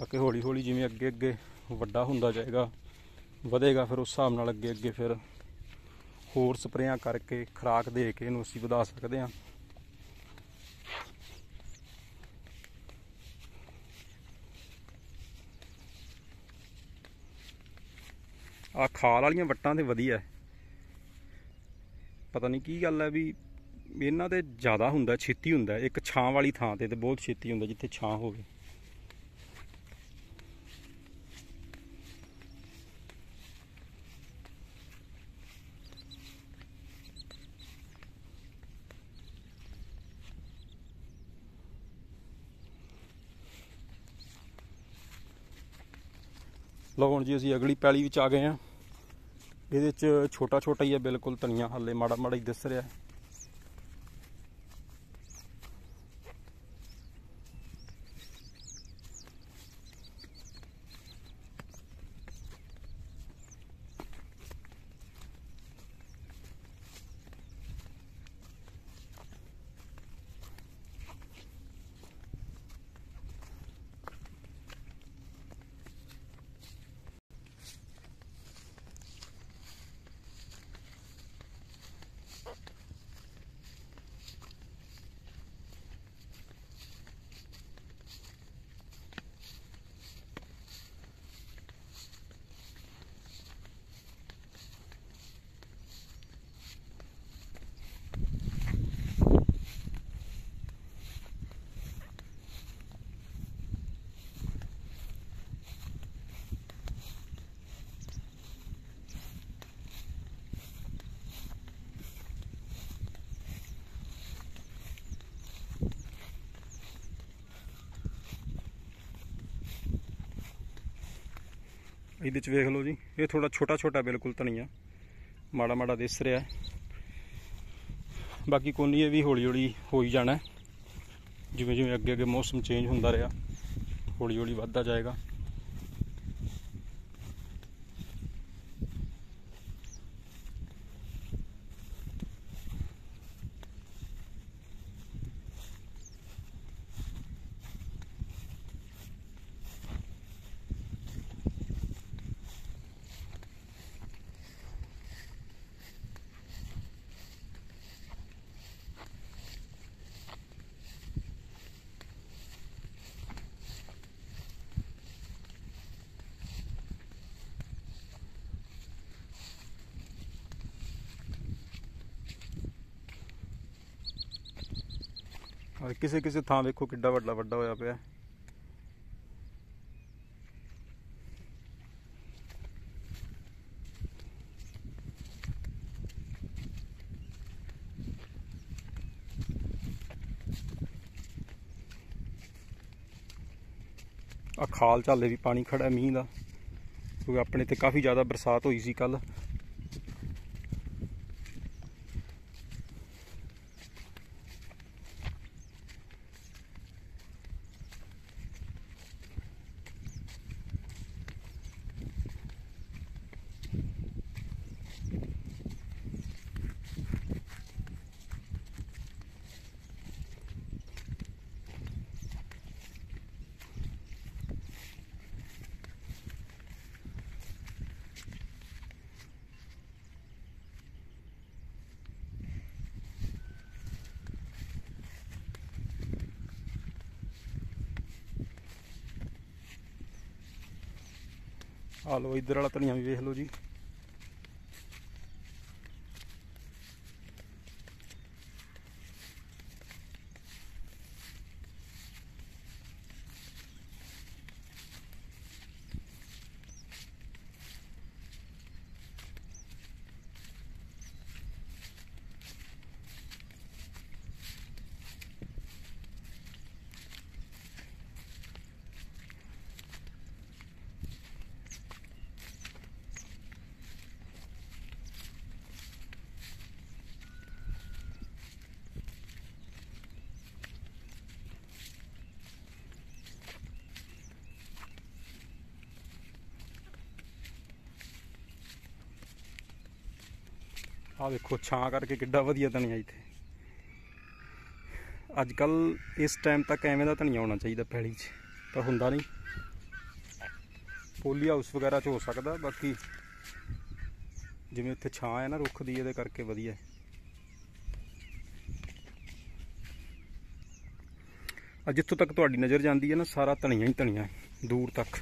ਬਾਕੀ ਹੌਲੀ ਹੌਲੀ ਜਿਵੇਂ ਅੱਗੇ ਅੱਗੇ ਵੱਡਾ ਹੁੰਦਾ ਜਾਏਗਾ, ਵਧੇਗਾ, ਫਿਰ ਉਸ ਹਿਸਾਬ ਨਾਲ ਅੱਗੇ ਅੱਗੇ ਫਿਰ ਹੋਰ ਸਪਰੇਆਂ ਕਰਕੇ ਖੁਰਾਕ ਦੇ ਕੇ ਇਹਨੂੰ ਅਸੀਂ ਵਧਾ ਸਕਦੇ ਹਾਂ। ਆ ਖਾਲ ਵਾਲੀਆਂ ਵੱਟਾਂ ਤੇ ਵਧੀਆ ਪਤਾ ਨਹੀਂ ਕੀ ਗੱਲ ਹੈ ਵੀ ਇਹਨਾਂ ਤੇ ਜ਼ਿਆਦਾ ਹੁੰਦਾ, ਛੇਤੀ ਹੁੰਦਾ ਇੱਕ ਛਾਂ ਵਾਲੀ ਥਾਂ ਤੇ ਤੇ ਬਹੁਤ ਛੇਤੀ ਹੁੰਦਾ ਜਿੱਥੇ ਛਾਂ ਹੋਵੇ। ਲਓ ਹੁਣ ਜੀ ਅਸੀਂ ਅਗਲੀ ਪੈਲੀ ਵਿੱਚ ਆ ਗਏ ਆ ਇਹਦੇ ਚ ਛੋਟਾ ਛੋਟਾ ਹੀ ਹੈ, ਬਿਲਕੁਲ ਧਨੀਆ ਹਾਲੇ ਮਾੜਾ ਮਾੜਾ ਹੀ ਦਿਸ ਰਿਹਾ ਇਹਦੇ ਚ ਵੇਖ ਲਓ ਜੀ, ਇਹ ਥੋੜਾ ਛੋਟਾ ਛੋਟਾ ਬਿਲਕੁਲ ਧਨੀਆ, ਮਾੜਾ ਮਾੜਾ ਦਿਸ ਰਿਹਾ। ਬਾਕੀ ਕੋਨੀ ਇਹ ਵੀ ਹੌਲੀ ਹੌਲੀ ਹੋਈ ਜਾਣਾ ਜਿਵੇਂ ਜਿਵੇਂ ਅੱਗੇ ਅੱਗੇ ਮੌਸਮ ਚੇਂਜ ਹੁੰਦਾ ਰਿਹਾ, ਹੌਲੀ ਹੌਲੀ ਵੱਧਦਾ ਜਾਏਗਾ। ਕਿਸੇ ਕਿਸੇ ਥਾਂ ਵੇਖੋ ਕਿੱਡਾ ਵੱਡਾ ਵੱਡਾ ਹੋਇਆ ਪਿਆ। ਆ ਖਾਲ ਝਾਲੇ ਵੀ ਪਾਣੀ ਖੜਾ ਮੀਂਹ ਦਾ। ਕਿਉਂਕਿ ਆਪਣੇ ਤੇ ਕਾਫੀ ਜ਼ਿਆਦਾ ਬਰਸਾਤ ਹੋਈ ਸੀ ਕੱਲ ਆ ਲੋ ਇੱਧਰ ਵਾਲਾ ਧਨੀਆ ਵੀ ਵੇਖ ਲਓ ਜੀ। ਆ ਵੇਖੋ, ਛਾਂ ਕਰਕੇ ਕਿੱਡਾ ਵਧੀਆ ਧਨੀਆ ਇੱਥੇ। ਅੱਜ ਕੱਲ ਇਸ ਟਾਈਮ ਤੱਕ ਐਵੇਂ ਦਾ ਧਨੀਆ ਹੋਣਾ ਚਾਹੀਦਾ ਪੈਲੀ 'ਚ ਪਰ ਹੁੰਦਾ ਨਹੀਂ। ਪੋਲੀ ਹਾਊਸ ਵਗੈਰਾ 'ਚ ਹੋ ਸਕਦਾ, ਬਾਕੀ ਜਿਵੇਂ ਉੱਥੇ ਛਾਂ ਹੈ ਨਾ, ਰੁੱਖ ਦੀ, ਇਹਦੇ ਕਰਕੇ ਵਧੀਆ। ਆ ਜਿੱਥੋਂ ਤੱਕ ਤੁਹਾਡੀ ਨਜ਼ਰ ਜਾਂਦੀ ਹੈ ਨਾ, ਸਾਰਾ ਧਨੀਆ ਹੀ ਧਨੀਆ ਦੂਰ ਤੱਕ।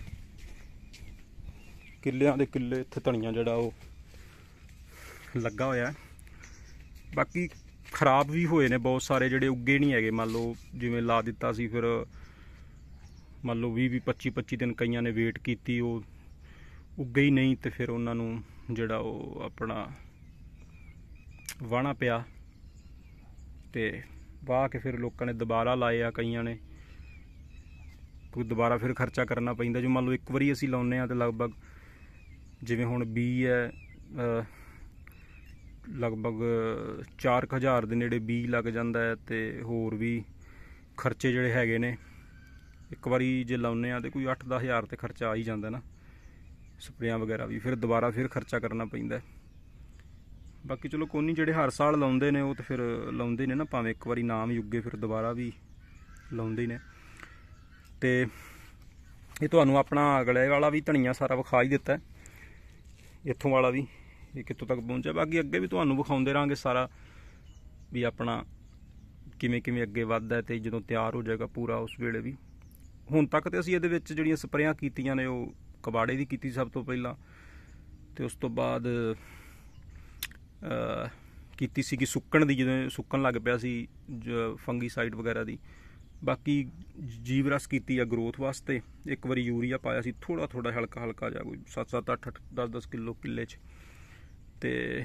ਕਿੱਲਿਆਂ ਦੇ ਕਿੱਲੇ ਇੱਥੇ ਧਨੀਆ ਜਿਹੜਾ ਉਹ ਲੱਗਾ ਹੋਇਆ ਬਾਕੀ ਖਰਾਬ ਵੀ ਹੋਏ ਨੇ ਬਹੁਤ ਸਾਰੇ ਜਿਹੜੇ ਉੱਗੇ ਨਹੀਂ ਹੈਗੇ। ਮੰਨ ਲਓ ਜਿਵੇਂ ਲਾ ਦਿੱਤਾ ਸੀ ਫਿਰ, ਮੰਨ ਲਓ 20 20 25 25 ਦਿਨ ਕਈਆਂ ਨੇ ਵੇਟ ਕੀਤੀ, ਉਹ ਉੱਗੇ ਹੀ ਨਹੀਂ ਤੇ ਫਿਰ ਉਹਨਾਂ ਨੂੰ ਜਿਹੜਾ ਉਹ ਆਪਣਾ ਵਾਣਾ ਪਿਆ ਤੇ ਵਾਹ ਕੇ ਫਿਰ ਲੋਕਾਂ ਨੇ ਦੁਬਾਰਾ ਲਾਏ ਆ ਕਈਆਂ ਨੇ। ਕੋਈ ਦੁਬਾਰਾ ਫਿਰ ਖਰਚਾ ਕਰਨਾ ਪੈਂਦਾ। ਜੋ ਮੰਨ ਲਓ ਇੱਕ ਵਾਰੀ ਅਸੀਂ ਲਾਉਨੇ ਆ ਤੇ ਲਗਭਗ ਜਿਵੇਂ ਹੁਣ ਬੀ ਹੈ ਲਗਭਗ 4000 ਦੇ ਨੇੜੇ ਬੀਜ ਲੱਗ ਜਾਂਦਾ ਹੈ ਤੇ ਹੋਰ ਵੀ ਖਰਚੇ ਜਿਹੜੇ ਹੈਗੇ ਨੇ। ਇੱਕ ਵਾਰੀ ਜੇ ਲਾਉਨੇ ਆ ਤੇ ਕੋਈ 8-10 ਹਜ਼ਾਰ ਤੇ ਖਰਚਾ ਆ ਹੀ ਜਾਂਦਾ ਨਾ। ਸਪਰੇਆਂ ਵਗੈਰਾ ਵੀ, ਫਿਰ ਦੁਬਾਰਾ ਫਿਰ ਖਰਚਾ ਕਰਨਾ ਪੈਂਦਾ ਬਾਕੀ ਚਲੋ ਕੋਈ ਜਿਹੜੇ ਹਰ ਸਾਲ ਲਾਉਂਦੇ ਨੇ, ਉਹ ਤੇ ਫਿਰ ਲਾਉਂਦੇ ਨੇ ਨਾ, ਭਾਵੇਂ ਇੱਕ ਵਾਰੀ ਨਾਮ ਯੁੱਗੇ ਫਿਰ ਦੁਬਾਰਾ ਵੀ ਲਾਉਂਦੇ ਨੇ। ਤੇ ਇਹ ਤੁਹਾਨੂੰ ਆਪਣਾ ਅਗਲੇ ਵਾਲਾ ਵੀ ਧਨੀਆ ਸਾਰਾ ਵਿਖਾ ਹੀ ਦਿੱਤਾ ਇੱਥੋਂ ਵਾਲਾ ਵੀ। ਇਹ ਕਿੱਥੋਂ ਤੱਕ ਪਹੁੰਚਿਆ। ਬਾਕੀ ਅੱਗੇ ਵੀ ਤੁਹਾਨੂੰ ਵਿਖਾਉਂਦੇ ਰਾਂਗੇ ਸਾਰਾ ਵੀ ਆਪਣਾ ਕਿਵੇਂ ਕਿਵੇਂ ਅੱਗੇ ਵੱਧਦਾ ਹੈ ਤੇ ਜਦੋਂ ਤਿਆਰ ਹੋ ਜਾਏਗਾ ਪੂਰਾ ਉਸ ਵੇਲੇ ਵੀ। ਹੁਣ ਤੱਕ ਤੇ ਅਸੀਂ ਇਹਦੇ ਵਿੱਚ ਜਿਹੜੀਆਂ ਸਪਰੇਆਂ ਕੀਤੀਆਂ ਨੇ ਉਹ ਕਬਾੜੇ ਦੀ ਕੀਤੀ ਸਭ ਤੋਂ ਪਹਿਲਾਂ ਤੇ ਉਸ ਤੋਂ ਬਾਅਦ ਕੀਤੀ ਸੀ ਕਿ ਸੁੱਕਣ ਦੀ ਜਦੋਂ ਸੁੱਕਣ ਲੱਗ ਪਿਆ ਸੀ ਫੰਗੀਸਾਈਡ ਵਗੈਰਾ ਦੀ। ਬਾਕੀ ਜੀਵ ਰਸ ਕੀਤੀ ਆ ਗਰੋਥ ਵਾਸਤੇ। ਇੱਕ ਵਾਰੀ ਯੂਰੀਆ ਪਾਇਆ ਸੀ ਥੋੜਾ ਥੋੜਾ ਹਲਕਾ ਹਲਕਾ ਜਿਹਾ ਕੋਈ 7-7 8-8 10-10 ਕਿਲੋ ਕਿੱਲੇ 'ਚ। ਤੇ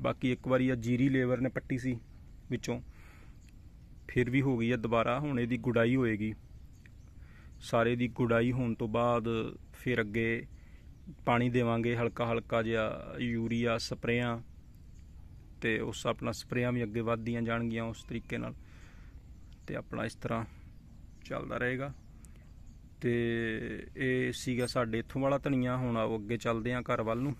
ਬਾਕੀ ਇੱਕ ਵਾਰੀ ਆ ਜੀਰੀ ਲੇਬਰ ਨੇ ਪੱਟੀ ਸੀ ਵਿੱਚੋਂ, ਫਿਰ ਵੀ ਹੋ ਗਈ ਆ ਦੁਬਾਰਾ, ਹੁਣ ਇਹਦੀ ਗੁਡਾਈ ਹੋਏਗੀ। ਸਾਰੇ ਦੀ ਗੁਡਾਈ ਹੋਣ ਤੋਂ ਬਾਅਦ ਫਿਰ ਅੱਗੇ ਪਾਣੀ ਦੇਵਾਂਗੇ ਹਲਕਾ ਹਲਕਾ ਜਿਹਾ ਯੂਰੀਆ, ਸਪਰੇਆਂ ਤੇ ਉਸ ਆਪਣਾ ਸਪਰੇਆਂ ਵੀ ਅੱਗੇ ਵਧਦੀਆਂ ਜਾਣਗੀਆਂ ਉਸ ਤਰੀਕੇ ਨਾਲ। ਤੇ ਆਪਣਾ ਇਸ ਤਰ੍ਹਾਂ ਚੱਲਦਾ ਰਹੇਗਾ। ਤੇ ਇਹ ਸੀਗਾ ਸਾਡੇ ਇੱਥੋਂ ਵਾਲਾ ਧਨੀਆ, ਹੁਣ ਆਓ ਅੱਗੇ ਚੱਲਦੇ ਆਂ ਘਰ ਵੱਲ ਨੂੰ।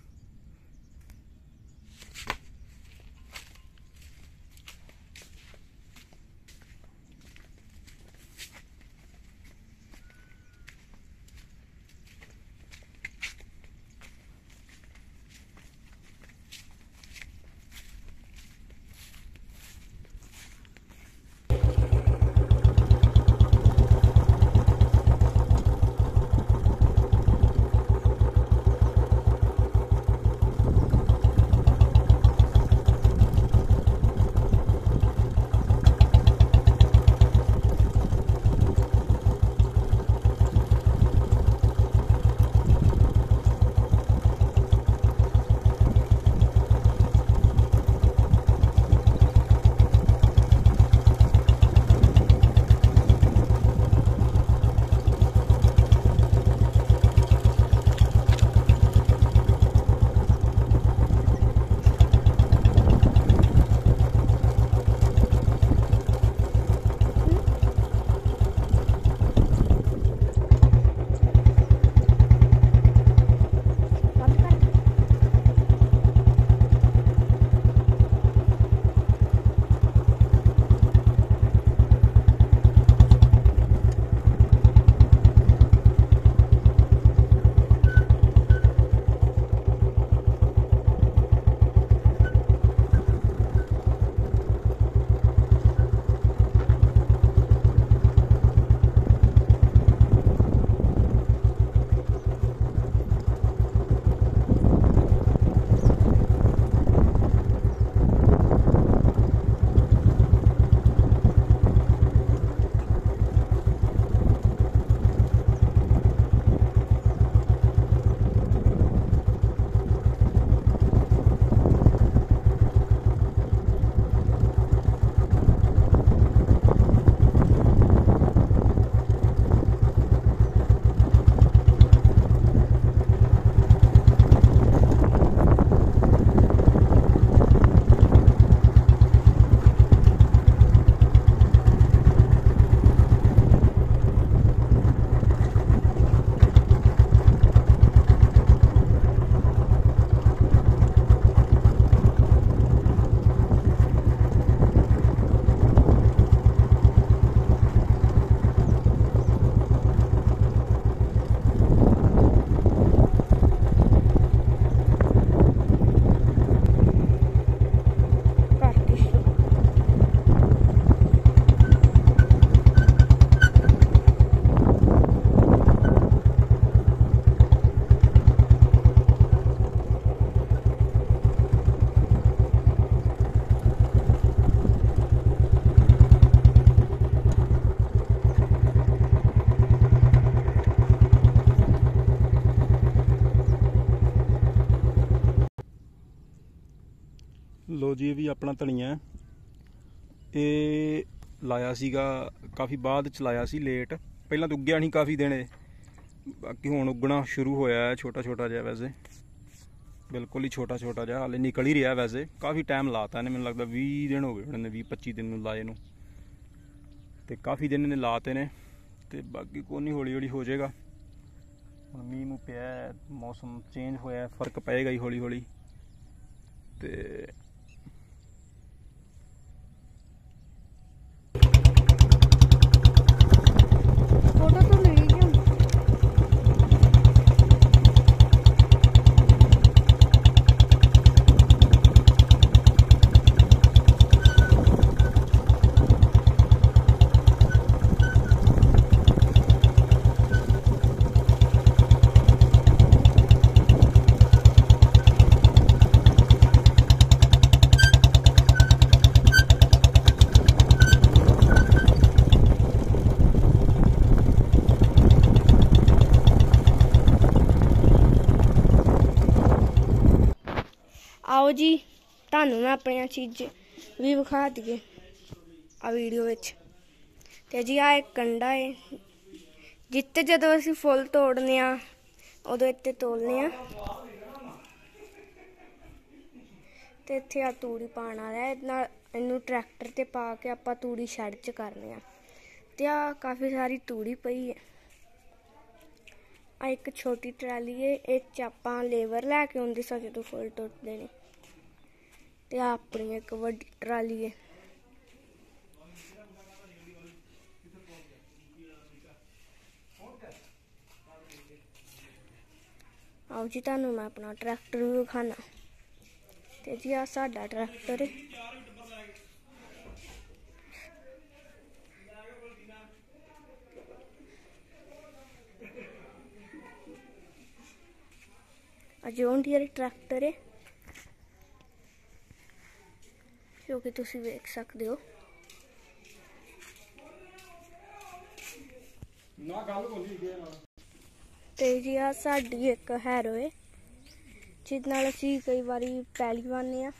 ਲੋ ਜੀ ਇਹ ਵੀ ਆਪਣਾ ਧਨੀਆ ਹੈ। ਇਹ ਲਾਇਆ ਸੀਗਾ, ਕਾਫੀ ਬਾਅਦ ਚ ਲਾਇਆ ਸੀ ਲੇਟ ਪਹਿਲਾਂ ਤਾਂ ਉੱਗਿਆ ਨਹੀਂ ਕਾਫੀ ਦਿਨ ਇਹ। ਬਾਕੀ ਹੁਣ ਉੱਗਣਾ ਸ਼ੁਰੂ ਹੋਇਆ ਹੈ ਛੋਟਾ ਛੋਟਾ ਜਿਹਾ ਵੈਸੇ। ਬਿਲਕੁਲ ਹੀ ਛੋਟਾ ਛੋਟਾ ਜਿਹਾ, ਹਾਲੇ ਨਿਕਲ ਹੀ ਰਿਹਾ ਵੈਸੇ। ਕਾਫੀ ਟਾਈਮ ਲਾਤਾ ਇਹਨੇ, ਮੈਨੂੰ ਲੱਗਦਾ 20 ਦਿਨ ਹੋ ਗਏ ਉਹਨਾਂ ਨੇ 20 25 ਦਿਨ ਨੂੰ ਲਾਏ ਨੂੰ। ਤੇ ਕਾਫੀ ਦਿਨ ਇਹਨੇ ਲਾਤੇ ਨੇ, ਤੇ ਬਾਕੀ ਕੋਈ ਨਹੀਂ ਹੌਲੀ ਹੌਲੀ ਹੋ ਜਾਏਗਾ। ਹੁਣ ਮੀਂਹ ਨੂੰ ਪਿਆ ਮੌਸਮ ਚੇਂਜ ਹੋਇਆ ਫ਼ਰਕ ਪਏਗਾ ਹੀ ਹੌਲੀ ਹੌਲੀ ਤੇ ਫੋਟੋ ਤੋਂ ਲਈ ਕਿਉਂ ਆਓ ਜੀ, ਤੁਹਾਨੂੰ ਮੈਂ ਆਪਣੀਆਂ ਚੀਜ਼ ਵੀ ਵਿਖਾ ਦਈਏ ਆ ਵੀਡੀਓ ਵਿੱਚ। ਤੇ ਜੀ ਆ ਇੱਕ ਕੰਡਾ ਏ। ਜਿੱਤੇ ਜਦੋਂ ਅਸੀਂ ਫੁੱਲ ਤੋੜਨੇ ਆ, ਉਦੋਂ ਇੱਥੇ ਤੋਲਨੇ ਆ। ਤੇ ਇੱਥੇ ਆ ਤੂੜੀ ਪਾਣ ਵਾਲਾ ਹੈ ਇਹਦੇ ਨਾਲ ਇਹਨੂੰ ਟਰੈਕਟਰ ਤੇ ਪਾ ਕੇ ਆਪਾਂ ਤੂੜੀ ਸ਼ੈੱਡ 'ਚ ਕਰਨੇ ਆ। ਤੇ ਆ ਕਾਫੀ ਸਾਰੀ ਤੂੜੀ ਪਈ ਹੈ ਆ ਇੱਕ ਛੋਟੀ ਟਰਾਲੀ ਹੈ ਇਹ 'ਚ ਆਪਾਂ ਲੇਬਰ ਲੈ ਕੇ ਆਉਂਦੇ ਸਾਂ ਜਦੋਂ ਫੁੱਲ ਟੁੱਟਦੇ ਨੇ। ਤੇ ਆਪਣੀ ਇੱਕ ਵੱਡੀ ਟਰਾਲੀ ਹੈ ਆਓ ਜੀ, ਤੁਹਾਨੂੰ ਮੈਂ ਆਪਣਾ ਟਰੈਕਟਰ ਵੀ ਵਿਖਾਣਾ। ਤੇ ਜੀ ਆ ਸਾਡਾ ਟਰੈਕਟਰ ਹੈ ਆ ਜੌਨ ਟਰੈਕਟਰ ਹੈ ਜੋ ਕਿ ਤੁਸੀਂ ਵੇਖ ਸਕਦੇ ਹੋ ਨਾ ਗੱਲ ਬੋਲੀ ਗਿਆ ਨਾਲ ਤੇ ਜੀ ਆ ਸਾਡੀ ਇੱਕ ਹੈਰੋ ਹੈ ਨਾਲ ਅਸੀਂ ਕਈ ਵਾਰੀ ਪੈਲੀ ਵਾਉਂਦੇ ਆ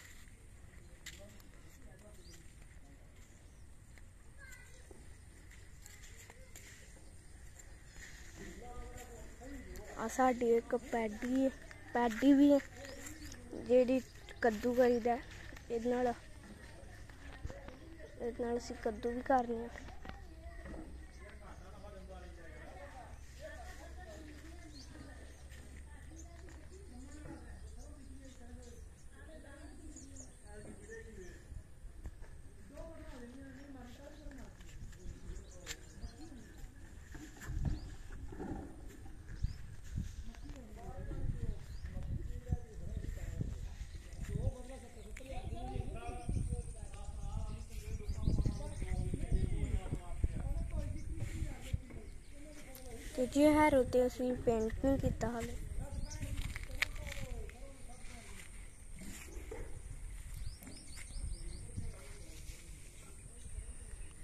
ਆ ਸਾਡੀ ਇੱਕ ਪੈਡੀ ਹੈ ਪੈਡੀ ਵੀ ਜਿਹੜੀ ਕੱਦੂ ਕਰੀਦਾ। ਇਹਦੇ ਨਾਲ ਨਾਲ ਅਸੀਂ ਕੱਦੂ ਵੀ ਕਰ ਰਹੇ ਹਾਂ ਜੀ ਹੈਰੋ ਤੇ ਅਸੀਂ ਪੇਂਟ ਨਹੀਂ ਕੀਤਾ ਹਾਲੇ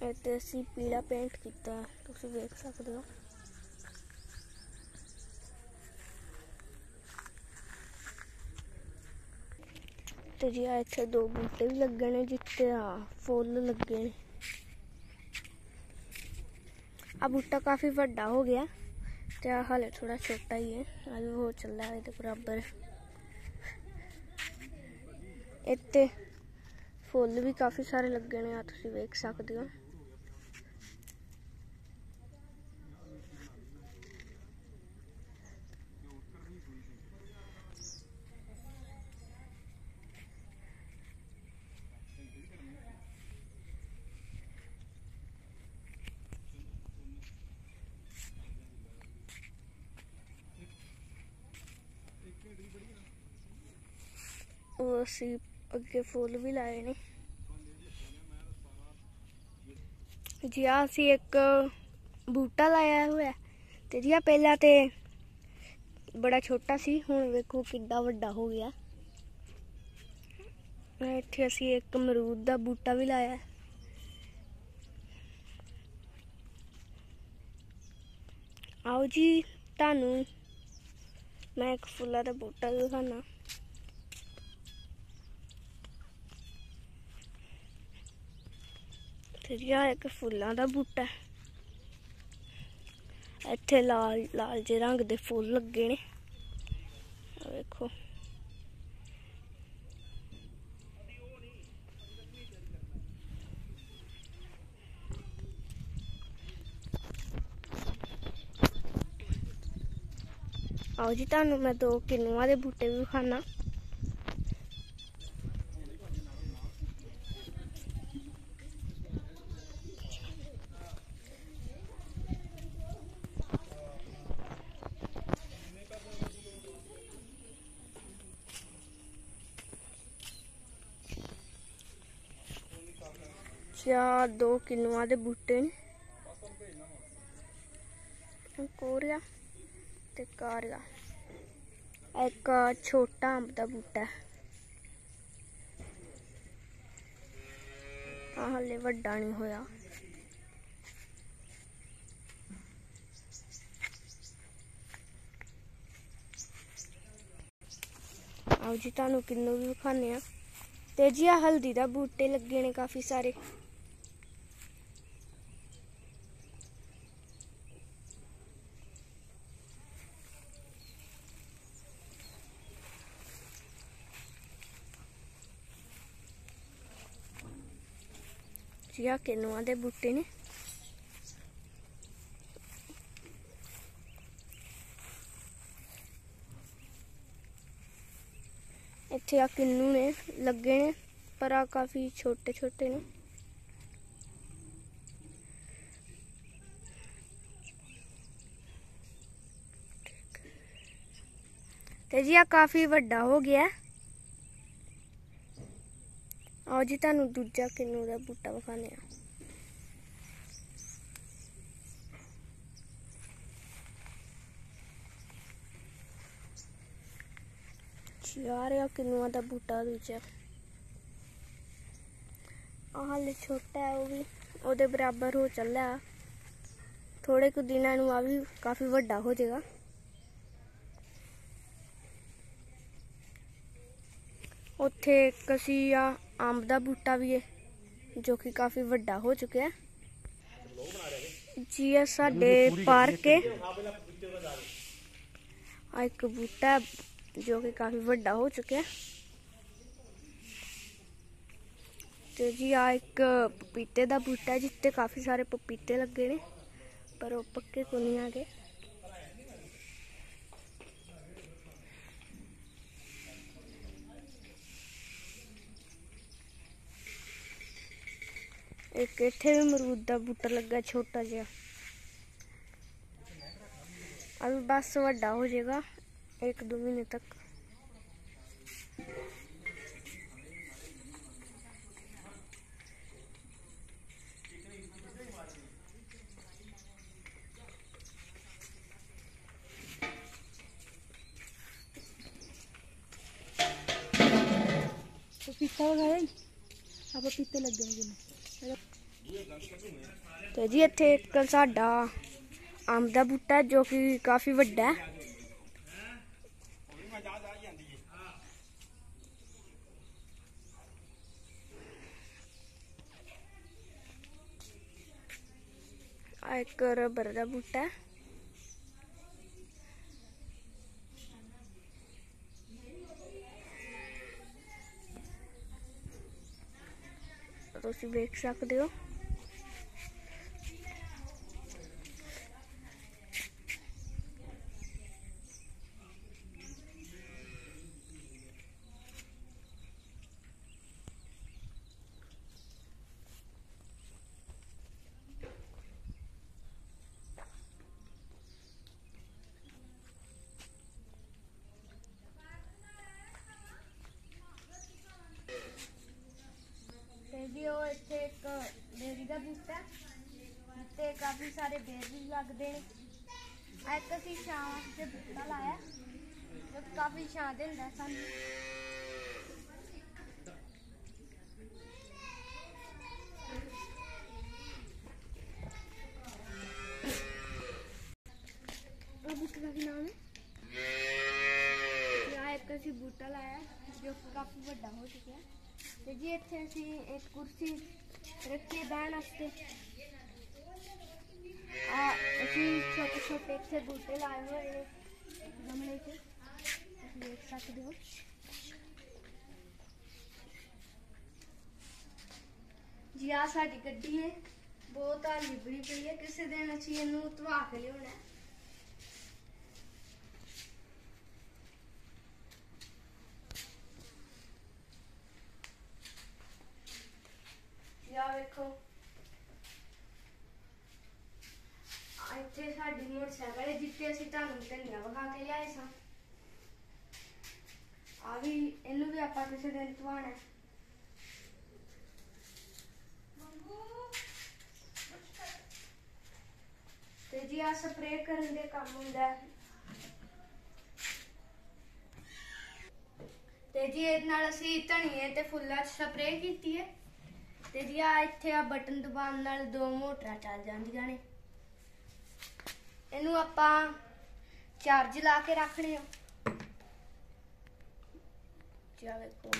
ਇਹ ਤੇ ਅਸੀਂ ਪੀਲਾ ਪੇਂਟ ਕੀਤਾ ਹੈ, ਤੁਸੀਂ ਵੇਖ ਸਕਦੇ ਹੋ ਤੇ ਜੀ ਆ ਇੱਥੇ ਦੋ ਬੂਟੇ ਵੀ ਲੱਗੇ ਨੇ ਜਿੱਤੇ ਆ ਫੁੱਲ ਲੱਗੇ ਨੇ ਆ ਬੂਟਾ ਕਾਫੀ ਵੱਡਾ ਹੋ ਗਿਆ ਤੇ ਆ ਹਾਲੇ ਥੋੜਾ ਛੋਟਾ ਹੀ ਹੈ। ਅਜੇ ਹੋ ਚੱਲਾ ਹੈ ਇਹਦੇ ਬਰਾਬਰ। ਇੱਥੇ ਫੁੱਲ ਵੀ ਕਾਫੀ ਸਾਰੇ ਲੱਗੇ ਨੇ ਆ ਤੁਸੀਂ ਵੇਖ ਸਕਦੇ ਹੋ ਉਹ ਅਸੀਂ ਅੱਗੇ ਫੁੱਲ ਵੀ ਲਾਏ ਨੇ। ਜੀ ਆ ਅਸੀਂ ਇੱਕ ਬੂਟਾ ਲਾਇਆ ਹੋਇਆ। ਤੇ ਜੀ ਆ ਪਹਿਲਾਂ ਤੇ ਬੜਾ ਛੋਟਾ ਸੀ, ਹੁਣ ਵੇਖੋ ਕਿੱਡਾ ਵੱਡਾ ਹੋ ਗਿਆ। ਇੱਥੇ ਅਸੀਂ ਇੱਕ ਅਮਰੂਦ ਦਾ ਬੂਟਾ ਵੀ ਲਾਇਆ। ਆਓ ਜੀ, ਤੁਹਾਨੂੰ ਮੈਂ ਇੱਕ ਫੁੱਲਾਂ ਦਾ ਬੂਟਾ ਵੀ ਦਿਖਾਣਾ ਤੇ ਜੀ ਇੱਕ ਫੁੱਲਾਂ ਦਾ ਬੂਟਾ ਹੈ। ਇੱਥੇ ਲਾਲ ਲਾਲ ਜਿਹੇ ਰੰਗ ਦੇ ਫੁੱਲ ਲੱਗੇ ਨੇ। ਵੇਖੋ। ਆਓ ਜੀ, ਤੁਹਾਨੂੰ ਮੈਂ ਦੋ ਕਿੰਨੂਆਂ ਦੇ ਬੂਟੇ ਵੀ ਵਿਖਾਣਾ ਚਾਰ ਦੋ ਕਿੰਨੂਆਂ ਦੇ ਬੂਟੇ ਨੇ। ਕੋਰੀਆ ਤੇ ਕਾਰਿਆ ਇੱਕ ਛੋਟਾ ਅੰਬ ਦਾ ਬੂਟਾ। ਹੈ। ਹਲੇ ਵੱਡਾ ਨਹੀਂ ਹੋਇਆ। ਆਓ ਜੀ, ਤੁਹਾਨੂੰ ਕਿੰਨੂ ਵੀ ਵਿਖਾਣੇ ਆ ਤੇ ਜੀ ਆ ਹਲਦੀ ਦਾ ਬੂਟੇ ਲੱਗੇ ਨੇ ਕਾਫੀ ਸਾਰੇ। ਜੀ ਆ ਕਿੰਨੂਆਂ ਦੇ ਬੂਟੇ ਨੇ ਇੱਥੇ ਆ ਕਿੰਨੂ ਨੇ ਲੱਗੇ ਨੇ ਪਰ ਆ ਕਾਫੀ ਛੋਟੇ ਛੋਟੇ ਨੇ ਤੇ ਜੀ ਆ ਕਾਫੀ ਵੱਡਾ ਹੋ ਗਿਆ ਆਓ ਜੀ ਤੁਹਾਨੂੰ ਦੂਜਾ ਕਿੰਨੂ ਦਾ ਬੂਟਾ ਵਿਖਾਣੇ ਆ ਯਾਰ ਇਹ ਕਿੰਨੂਆਂ ਦਾ ਬੂਟਾ ਦੂਜਾ। ਆਹ ਹਾਲੇ ਛੋਟਾ ਹੈ, ਉਹ ਵੀ ਉਹਦੇ ਬਰਾਬਰ ਹੋ ਚੱਲਿਆ। ਥੋੜੇ ਕੁ ਦਿਨਾਂ ਨੂੰ ਆ ਵੀ ਕਾਫੀ ਵੱਡਾ ਹੋ ਜਾਏਗਾ। ਉੱਥੇ ਇੱਕ ਆ ਅੰਬ ਦਾ ਬੂਟਾ ਵੀ ਹੈ ਜੋ ਕਿ ਕਾਫੀ ਵੱਡਾ ਹੋ ਚੁੱਕਿਆ ਹੈ ਜੀ ਇਹ ਸਾਡੇ ਪਾਰਕ ਹੈ ਆ ਇੱਕ ਬੂਟਾ ਹੈ ਜੋ ਕਿ ਕਾਫੀ ਵੱਡਾ ਹੋ ਚੁੱਕਿਆ ਹੈ ਤੇ ਜੀ ਆ ਇੱਕ ਪਪੀਤੇ ਦਾ ਬੂਟਾ ਹੈ ਜਿੱਤੇ ਕਾਫੀ ਸਾਰੇ ਪਪੀਤੇ ਲੱਗੇ ਨੇ ਪਰ ਉਹ ਪੱਕੇ ਕੋ ਨਹੀਂ ਆਗੇ ਇੱਕ ਇੱਥੇ ਵੀ ਅਮਰੂਦ ਦਾ ਬੂਟਾ ਲੱਗਾ ਛੋਟਾ ਜਿਹਾ ਅਬ ਬਸ ਵੱਡਾ ਹੋ ਜਾਏਗਾ ਇੱਕ ਦੋ ਮਹੀਨੇ ਤੱਕ ਪਪੀਤਾ ਵਗਾਇਆ ਹੀ ਆ ਪਪੀਤੇ ਲੱਗੇ ਨੇ ਜਿੰਨੇ ਤੇ ਜੀ ਇੱਥੇ ਇੱਕ ਸਾਡਾ ਅੰਬ ਦਾ ਬੂਟਾ ਜੋ ਕਿ ਕਾਫੀ ਵੱਡਾ ਹੈ। ਆ ਇੱਕ ਰਬਰ ਦਾ ਬੂਟਾ ਹੈ। ਤੁਸੀਂ ਵੇਖ ਸਕਦੇ ਹੋ ਤੇ ਜੀ ਉਹ ਇੱਥੇ ਇੱਕ ਬੇਰੀ ਦਾ ਬੂਟਾ ਹੈ ਤੇ ਕਾਫੀ ਸਾਰੇ ਬੇਰ ਵੀ ਲੱਗਦੇ ਨੇ। ਆ ਇੱਕ ਅਸੀਂ ਛਾਂ ਤੇ ਬੂਟਾ ਲਾਇਆ। ਜੋ ਕਿ ਕਾਫੀ ਛਾਂ ਦਿੰਦਾ ਸਾਨੂੰ। ਉਹ ਬੂਟੇ ਦਾ ਕੀ ਨਾਮ ਹੈ? ਯਾ ਇੱਕ ਅਸੀਂ ਬੂਟਾ ਲਾਇਆ, ਜੋ ਕਿ ਕਾਫੀ ਵੱਡਾ ਹੋ ਚੁੱਕਿਆ। ਹੈ ਤੇ ਜੀ ਇੱਥੇ ਅਸੀਂ ਇੱਕ ਕੁਰਸੀ ਰੱਖੀ ਹੈ ਬਹਿਣ ਵਾਸਤੇ। ਆ ਅਸੀਂ ਛੋਟੇ ਛੋਟੇ ਇੱਥੇ ਬੂਟੇ ਲਾਏ ਹੋਏ ਨੇ ਗਮਲੇ 'ਚ ਤੁਸੀਂ ਦੇਖ ਸਕਦੇ ਹੋ ਜੀ ਆ ਸਾਡੀ ਗੱਡੀ ਹੈ ਬਹੁਤ ਆ ਲਿਬੜੀ ਪਈ ਹੈ ਕਿਸੇ ਦਿਨ ਅਸੀਂ ਇਹਨੂੰ ਧਵਾ ਕੇ ਲਿਆਉਣਾ ਹੈ ਯਾ ਵੇਖੋ ਇੱਥੇ ਸਾਡੀ ਮੋਟਰਸਾਈਕਲ ਹੈ ਜਿੱਤੇ ਅਸੀਂ ਤੁਹਾਨੂੰ ਧਨੀਆ ਵਗਾ ਕੇ ਲਿਆਏ ਸਾਂ। ਆ ਵੀ ਇਹਨੂੰ ਵੀ ਆਪਾਂ ਕਿਸੇ ਦਿਨ ਧਵਾਣਾ ਤੇ ਜੀ ਆ ਸਪਰੇਅ ਕਰਨ ਦੇ ਕੰਮ ਹੁੰਦਾ ਤੇ ਜੀ ਇਹਦੇ ਨਾਲ ਅਸੀਂ ਧਨੀਏ ਤੇ ਫੁੱਲਾਂ 'ਚ ਸਪਰੇਅ ਕੀਤੀ ਹੈ। ਤੇ ਜੀ ਆ ਇੱਥੇ ਆ ਬਟਨ ਦਬਾਉਣ ਨਾਲ ਦੋ ਮੋਟਰਾਂ ਚੱਲ ਜਾਂਦੀਆਂ ਨੇ। ਇਹਨੂੰ ਆਪਾਂ ਚਾਰਜ ਲਾ ਕੇ ਰੱਖਣੇ ਆ। ਚਾ ਵੇਖੋ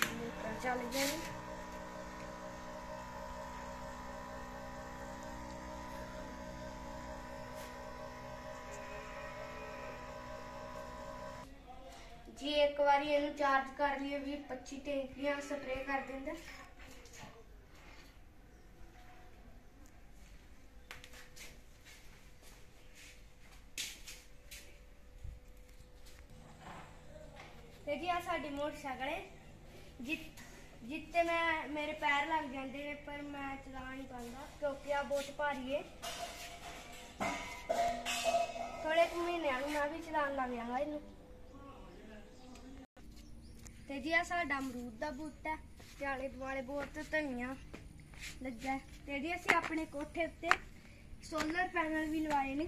ਚੱਲ ਗਈਆਂ ਨੇ ਜੀ ਇੱਕ ਵਾਰੀ ਇਹਨੂੰ ਚਾਰਜ ਕਰ ਲਈਏ ਵੀ 25 ਟੈਂਕੀਆਂ ਸਪਰੇਅ ਕਰ ਦਿੰਦਾ। ਸਾਡੀ ਜਿੱਤ, ਜਿੱਤੇ ਮੈਂ, ਮੇਰੇ ਪੈਰ ਲੱਗ ਜਾਂਦੇ ਨੇ, ਪਰ ਮੈਂ ਚਲਾ ਨਹੀਂ ਪਾਉਂਦਾ, ਕਿਉਂਕਿ ਆ ਬਹੁਤ ਭਾਰੀ ਹੈ ਥੋੜੇ ਕੁ ਮਹੀਨਿਆਂ ਨੂੰ ਮੈਂ ਵੀ ਚਲਾਉਣ ਲੱਗ ਜਾਵਾਂਗਾ ਇਹਨੂੰ। ਤੇ ਜੀ ਆ ਸਾਡਾ ਅਮਰੂਦ ਦਾ ਬੂਟਾ ਹੈ, ਤੇ ਆਲੇ ਦੁਆਲੇ ਬਹੁਤ ਧਨੀਆ ਲੱਗਾ ਤੇ ਜੀ ਅਸੀਂ ਆਪਣੇ ਕੋਠੇ ਉੱਤੇ ਸੋਲਰ ਪੈਨਲ ਵੀ ਲਵਾਏ ਨੇ।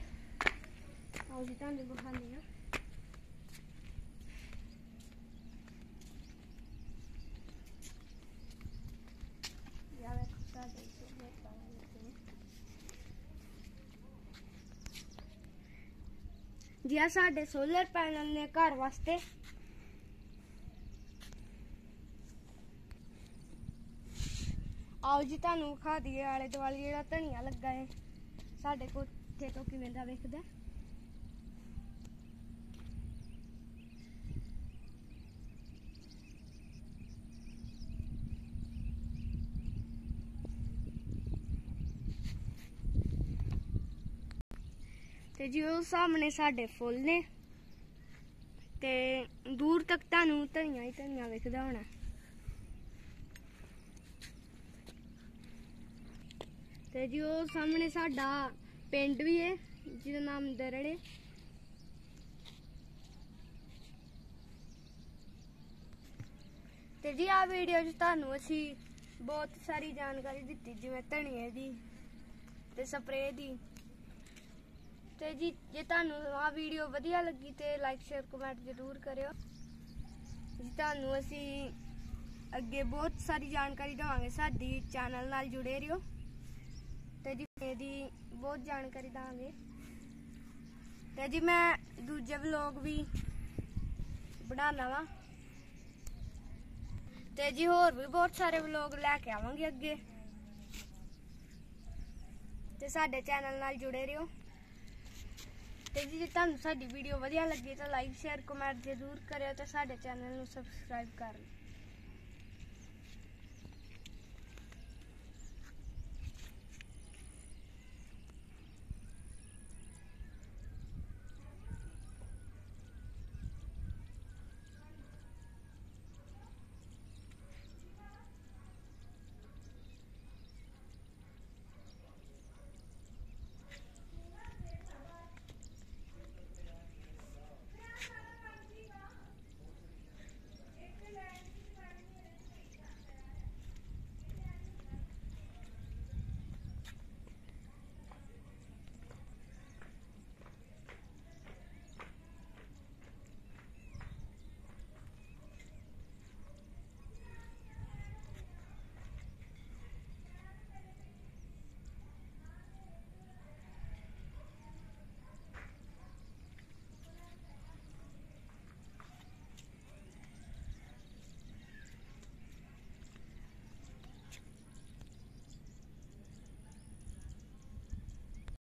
ਆਓ ਜੀ, ਤੁਹਾਨੂੰ ਦਿਖਾਉਂਦੇ ਹਾਂ ਯਾਰ ਵੇਖੋ ਸਾਡੇ solar panel ਲੱਗੇ ਨੇ। ਜੀ ਆ ਸਾਡੇ ਸੋਲਰ ਪੈਨਲ ਨੇ ਘਰ ਵਾਸਤੇ। ਆਓ ਜੀ, ਤੁਹਾਨੂੰ ਵਿਖਾ ਦਈਏ ਆਲੇ ਦੁਆਲੇ ਜਿਹੜਾ ਧਨੀਆ ਲੱਗਾ ਹੈ ਸਾਡੇ ਕੋਠੇ ਤੋਂ ਕਿਵੇਂ ਦਾ ਵੇਖਦਾ? ਤੇ ਜੀ ਉਹ ਸਾਹਮਣੇ ਸਾਡੇ ਫੁੱਲ ਨੇ। ਤੇ ਦੂਰ ਤੱਕ ਤੁਹਾਨੂੰ ਧਨੀਆ ਹੀ ਧਨੀਆ ਵੇਖਦਾ ਹੋਣਾ। ਤੇ ਜੀ ਉਹ ਸਾਹਮਣੇ ਸਾਡਾ ਪਿੰਡ ਵੀ ਹੈ ਜਿਹਦਾ ਨਾਮ ਦਰੜੇ ਤੇ ਜੀ ਆ ਵੀਡੀਓ 'ਚ ਤੁਹਾਨੂੰ ਅਸੀਂ ਬਹੁਤ ਸਾਰੀ ਜਾਣਕਾਰੀ ਦਿੱਤੀ, ਜਿਵੇਂ ਧਨੀਏ ਦੀ ਤੇ ਸਪਰੇਅ ਦੀ। ਤੇ ਜੀ, ਜੇ ਤੁਹਾਨੂੰ ਆਹ ਵੀਡੀਓ ਵਧੀਆ ਲੱਗੀ ਤੇ ਲਾਈਕ ਸ਼ੇਅਰ ਕਮੈਂਟ ਜ਼ਰੂਰ ਕਰਿਓ। ਜੀ, ਤੁਹਾਨੂੰ ਅਸੀਂ ਅੱਗੇ ਬਹੁਤ ਸਾਰੀ ਜਾਣਕਾਰੀ ਦਵਾਂਗੇ। ਸਾਡੀ ਚੈਨਲ ਨਾਲ ਜੁੜੇ ਰਹੋ। ਤੇ ਜੀ, ਇਹਦੀ ਬਹੁਤ ਜਾਣਕਾਰੀ ਦਵਾਂਗੇ। ਤੇ ਜੀ, ਮੈਂ ਦੂਜੇ ਵਲੋਗ ਵੀ ਬਣਾਉਣਾ ਵਾ। ਤੇ ਜੀ, ਹੋਰ ਵੀ ਬਹੁਤ ਸਾਰੇ ਵਲੋਗ ਲੈ ਕੇ ਆਵਾਂਗੇ ਅੱਗੇ। ਤੇ ਸਾਡੇ ਚੈਨਲ ਨਾਲ ਜੁੜੇ ਰਹੋ। ਤੇ ਜੀ ਜੇ ਤੁਹਾਨੂੰ ਸਾਡੀ ਵੀਡੀਓ ਵਧੀਆ ਲੱਗੀ ਤਾਂ ਲਾਈਕ ਸ਼ੇਅਰ ਕਮੈਂਟ ਜ਼ਰੂਰ ਕਰਿਓ ਤੇ ਸਾਡੇ ਚੈਨਲ ਨੂੰ ਸਬਸਕ੍ਰਾਈਬ ਕਰ ਲਓ।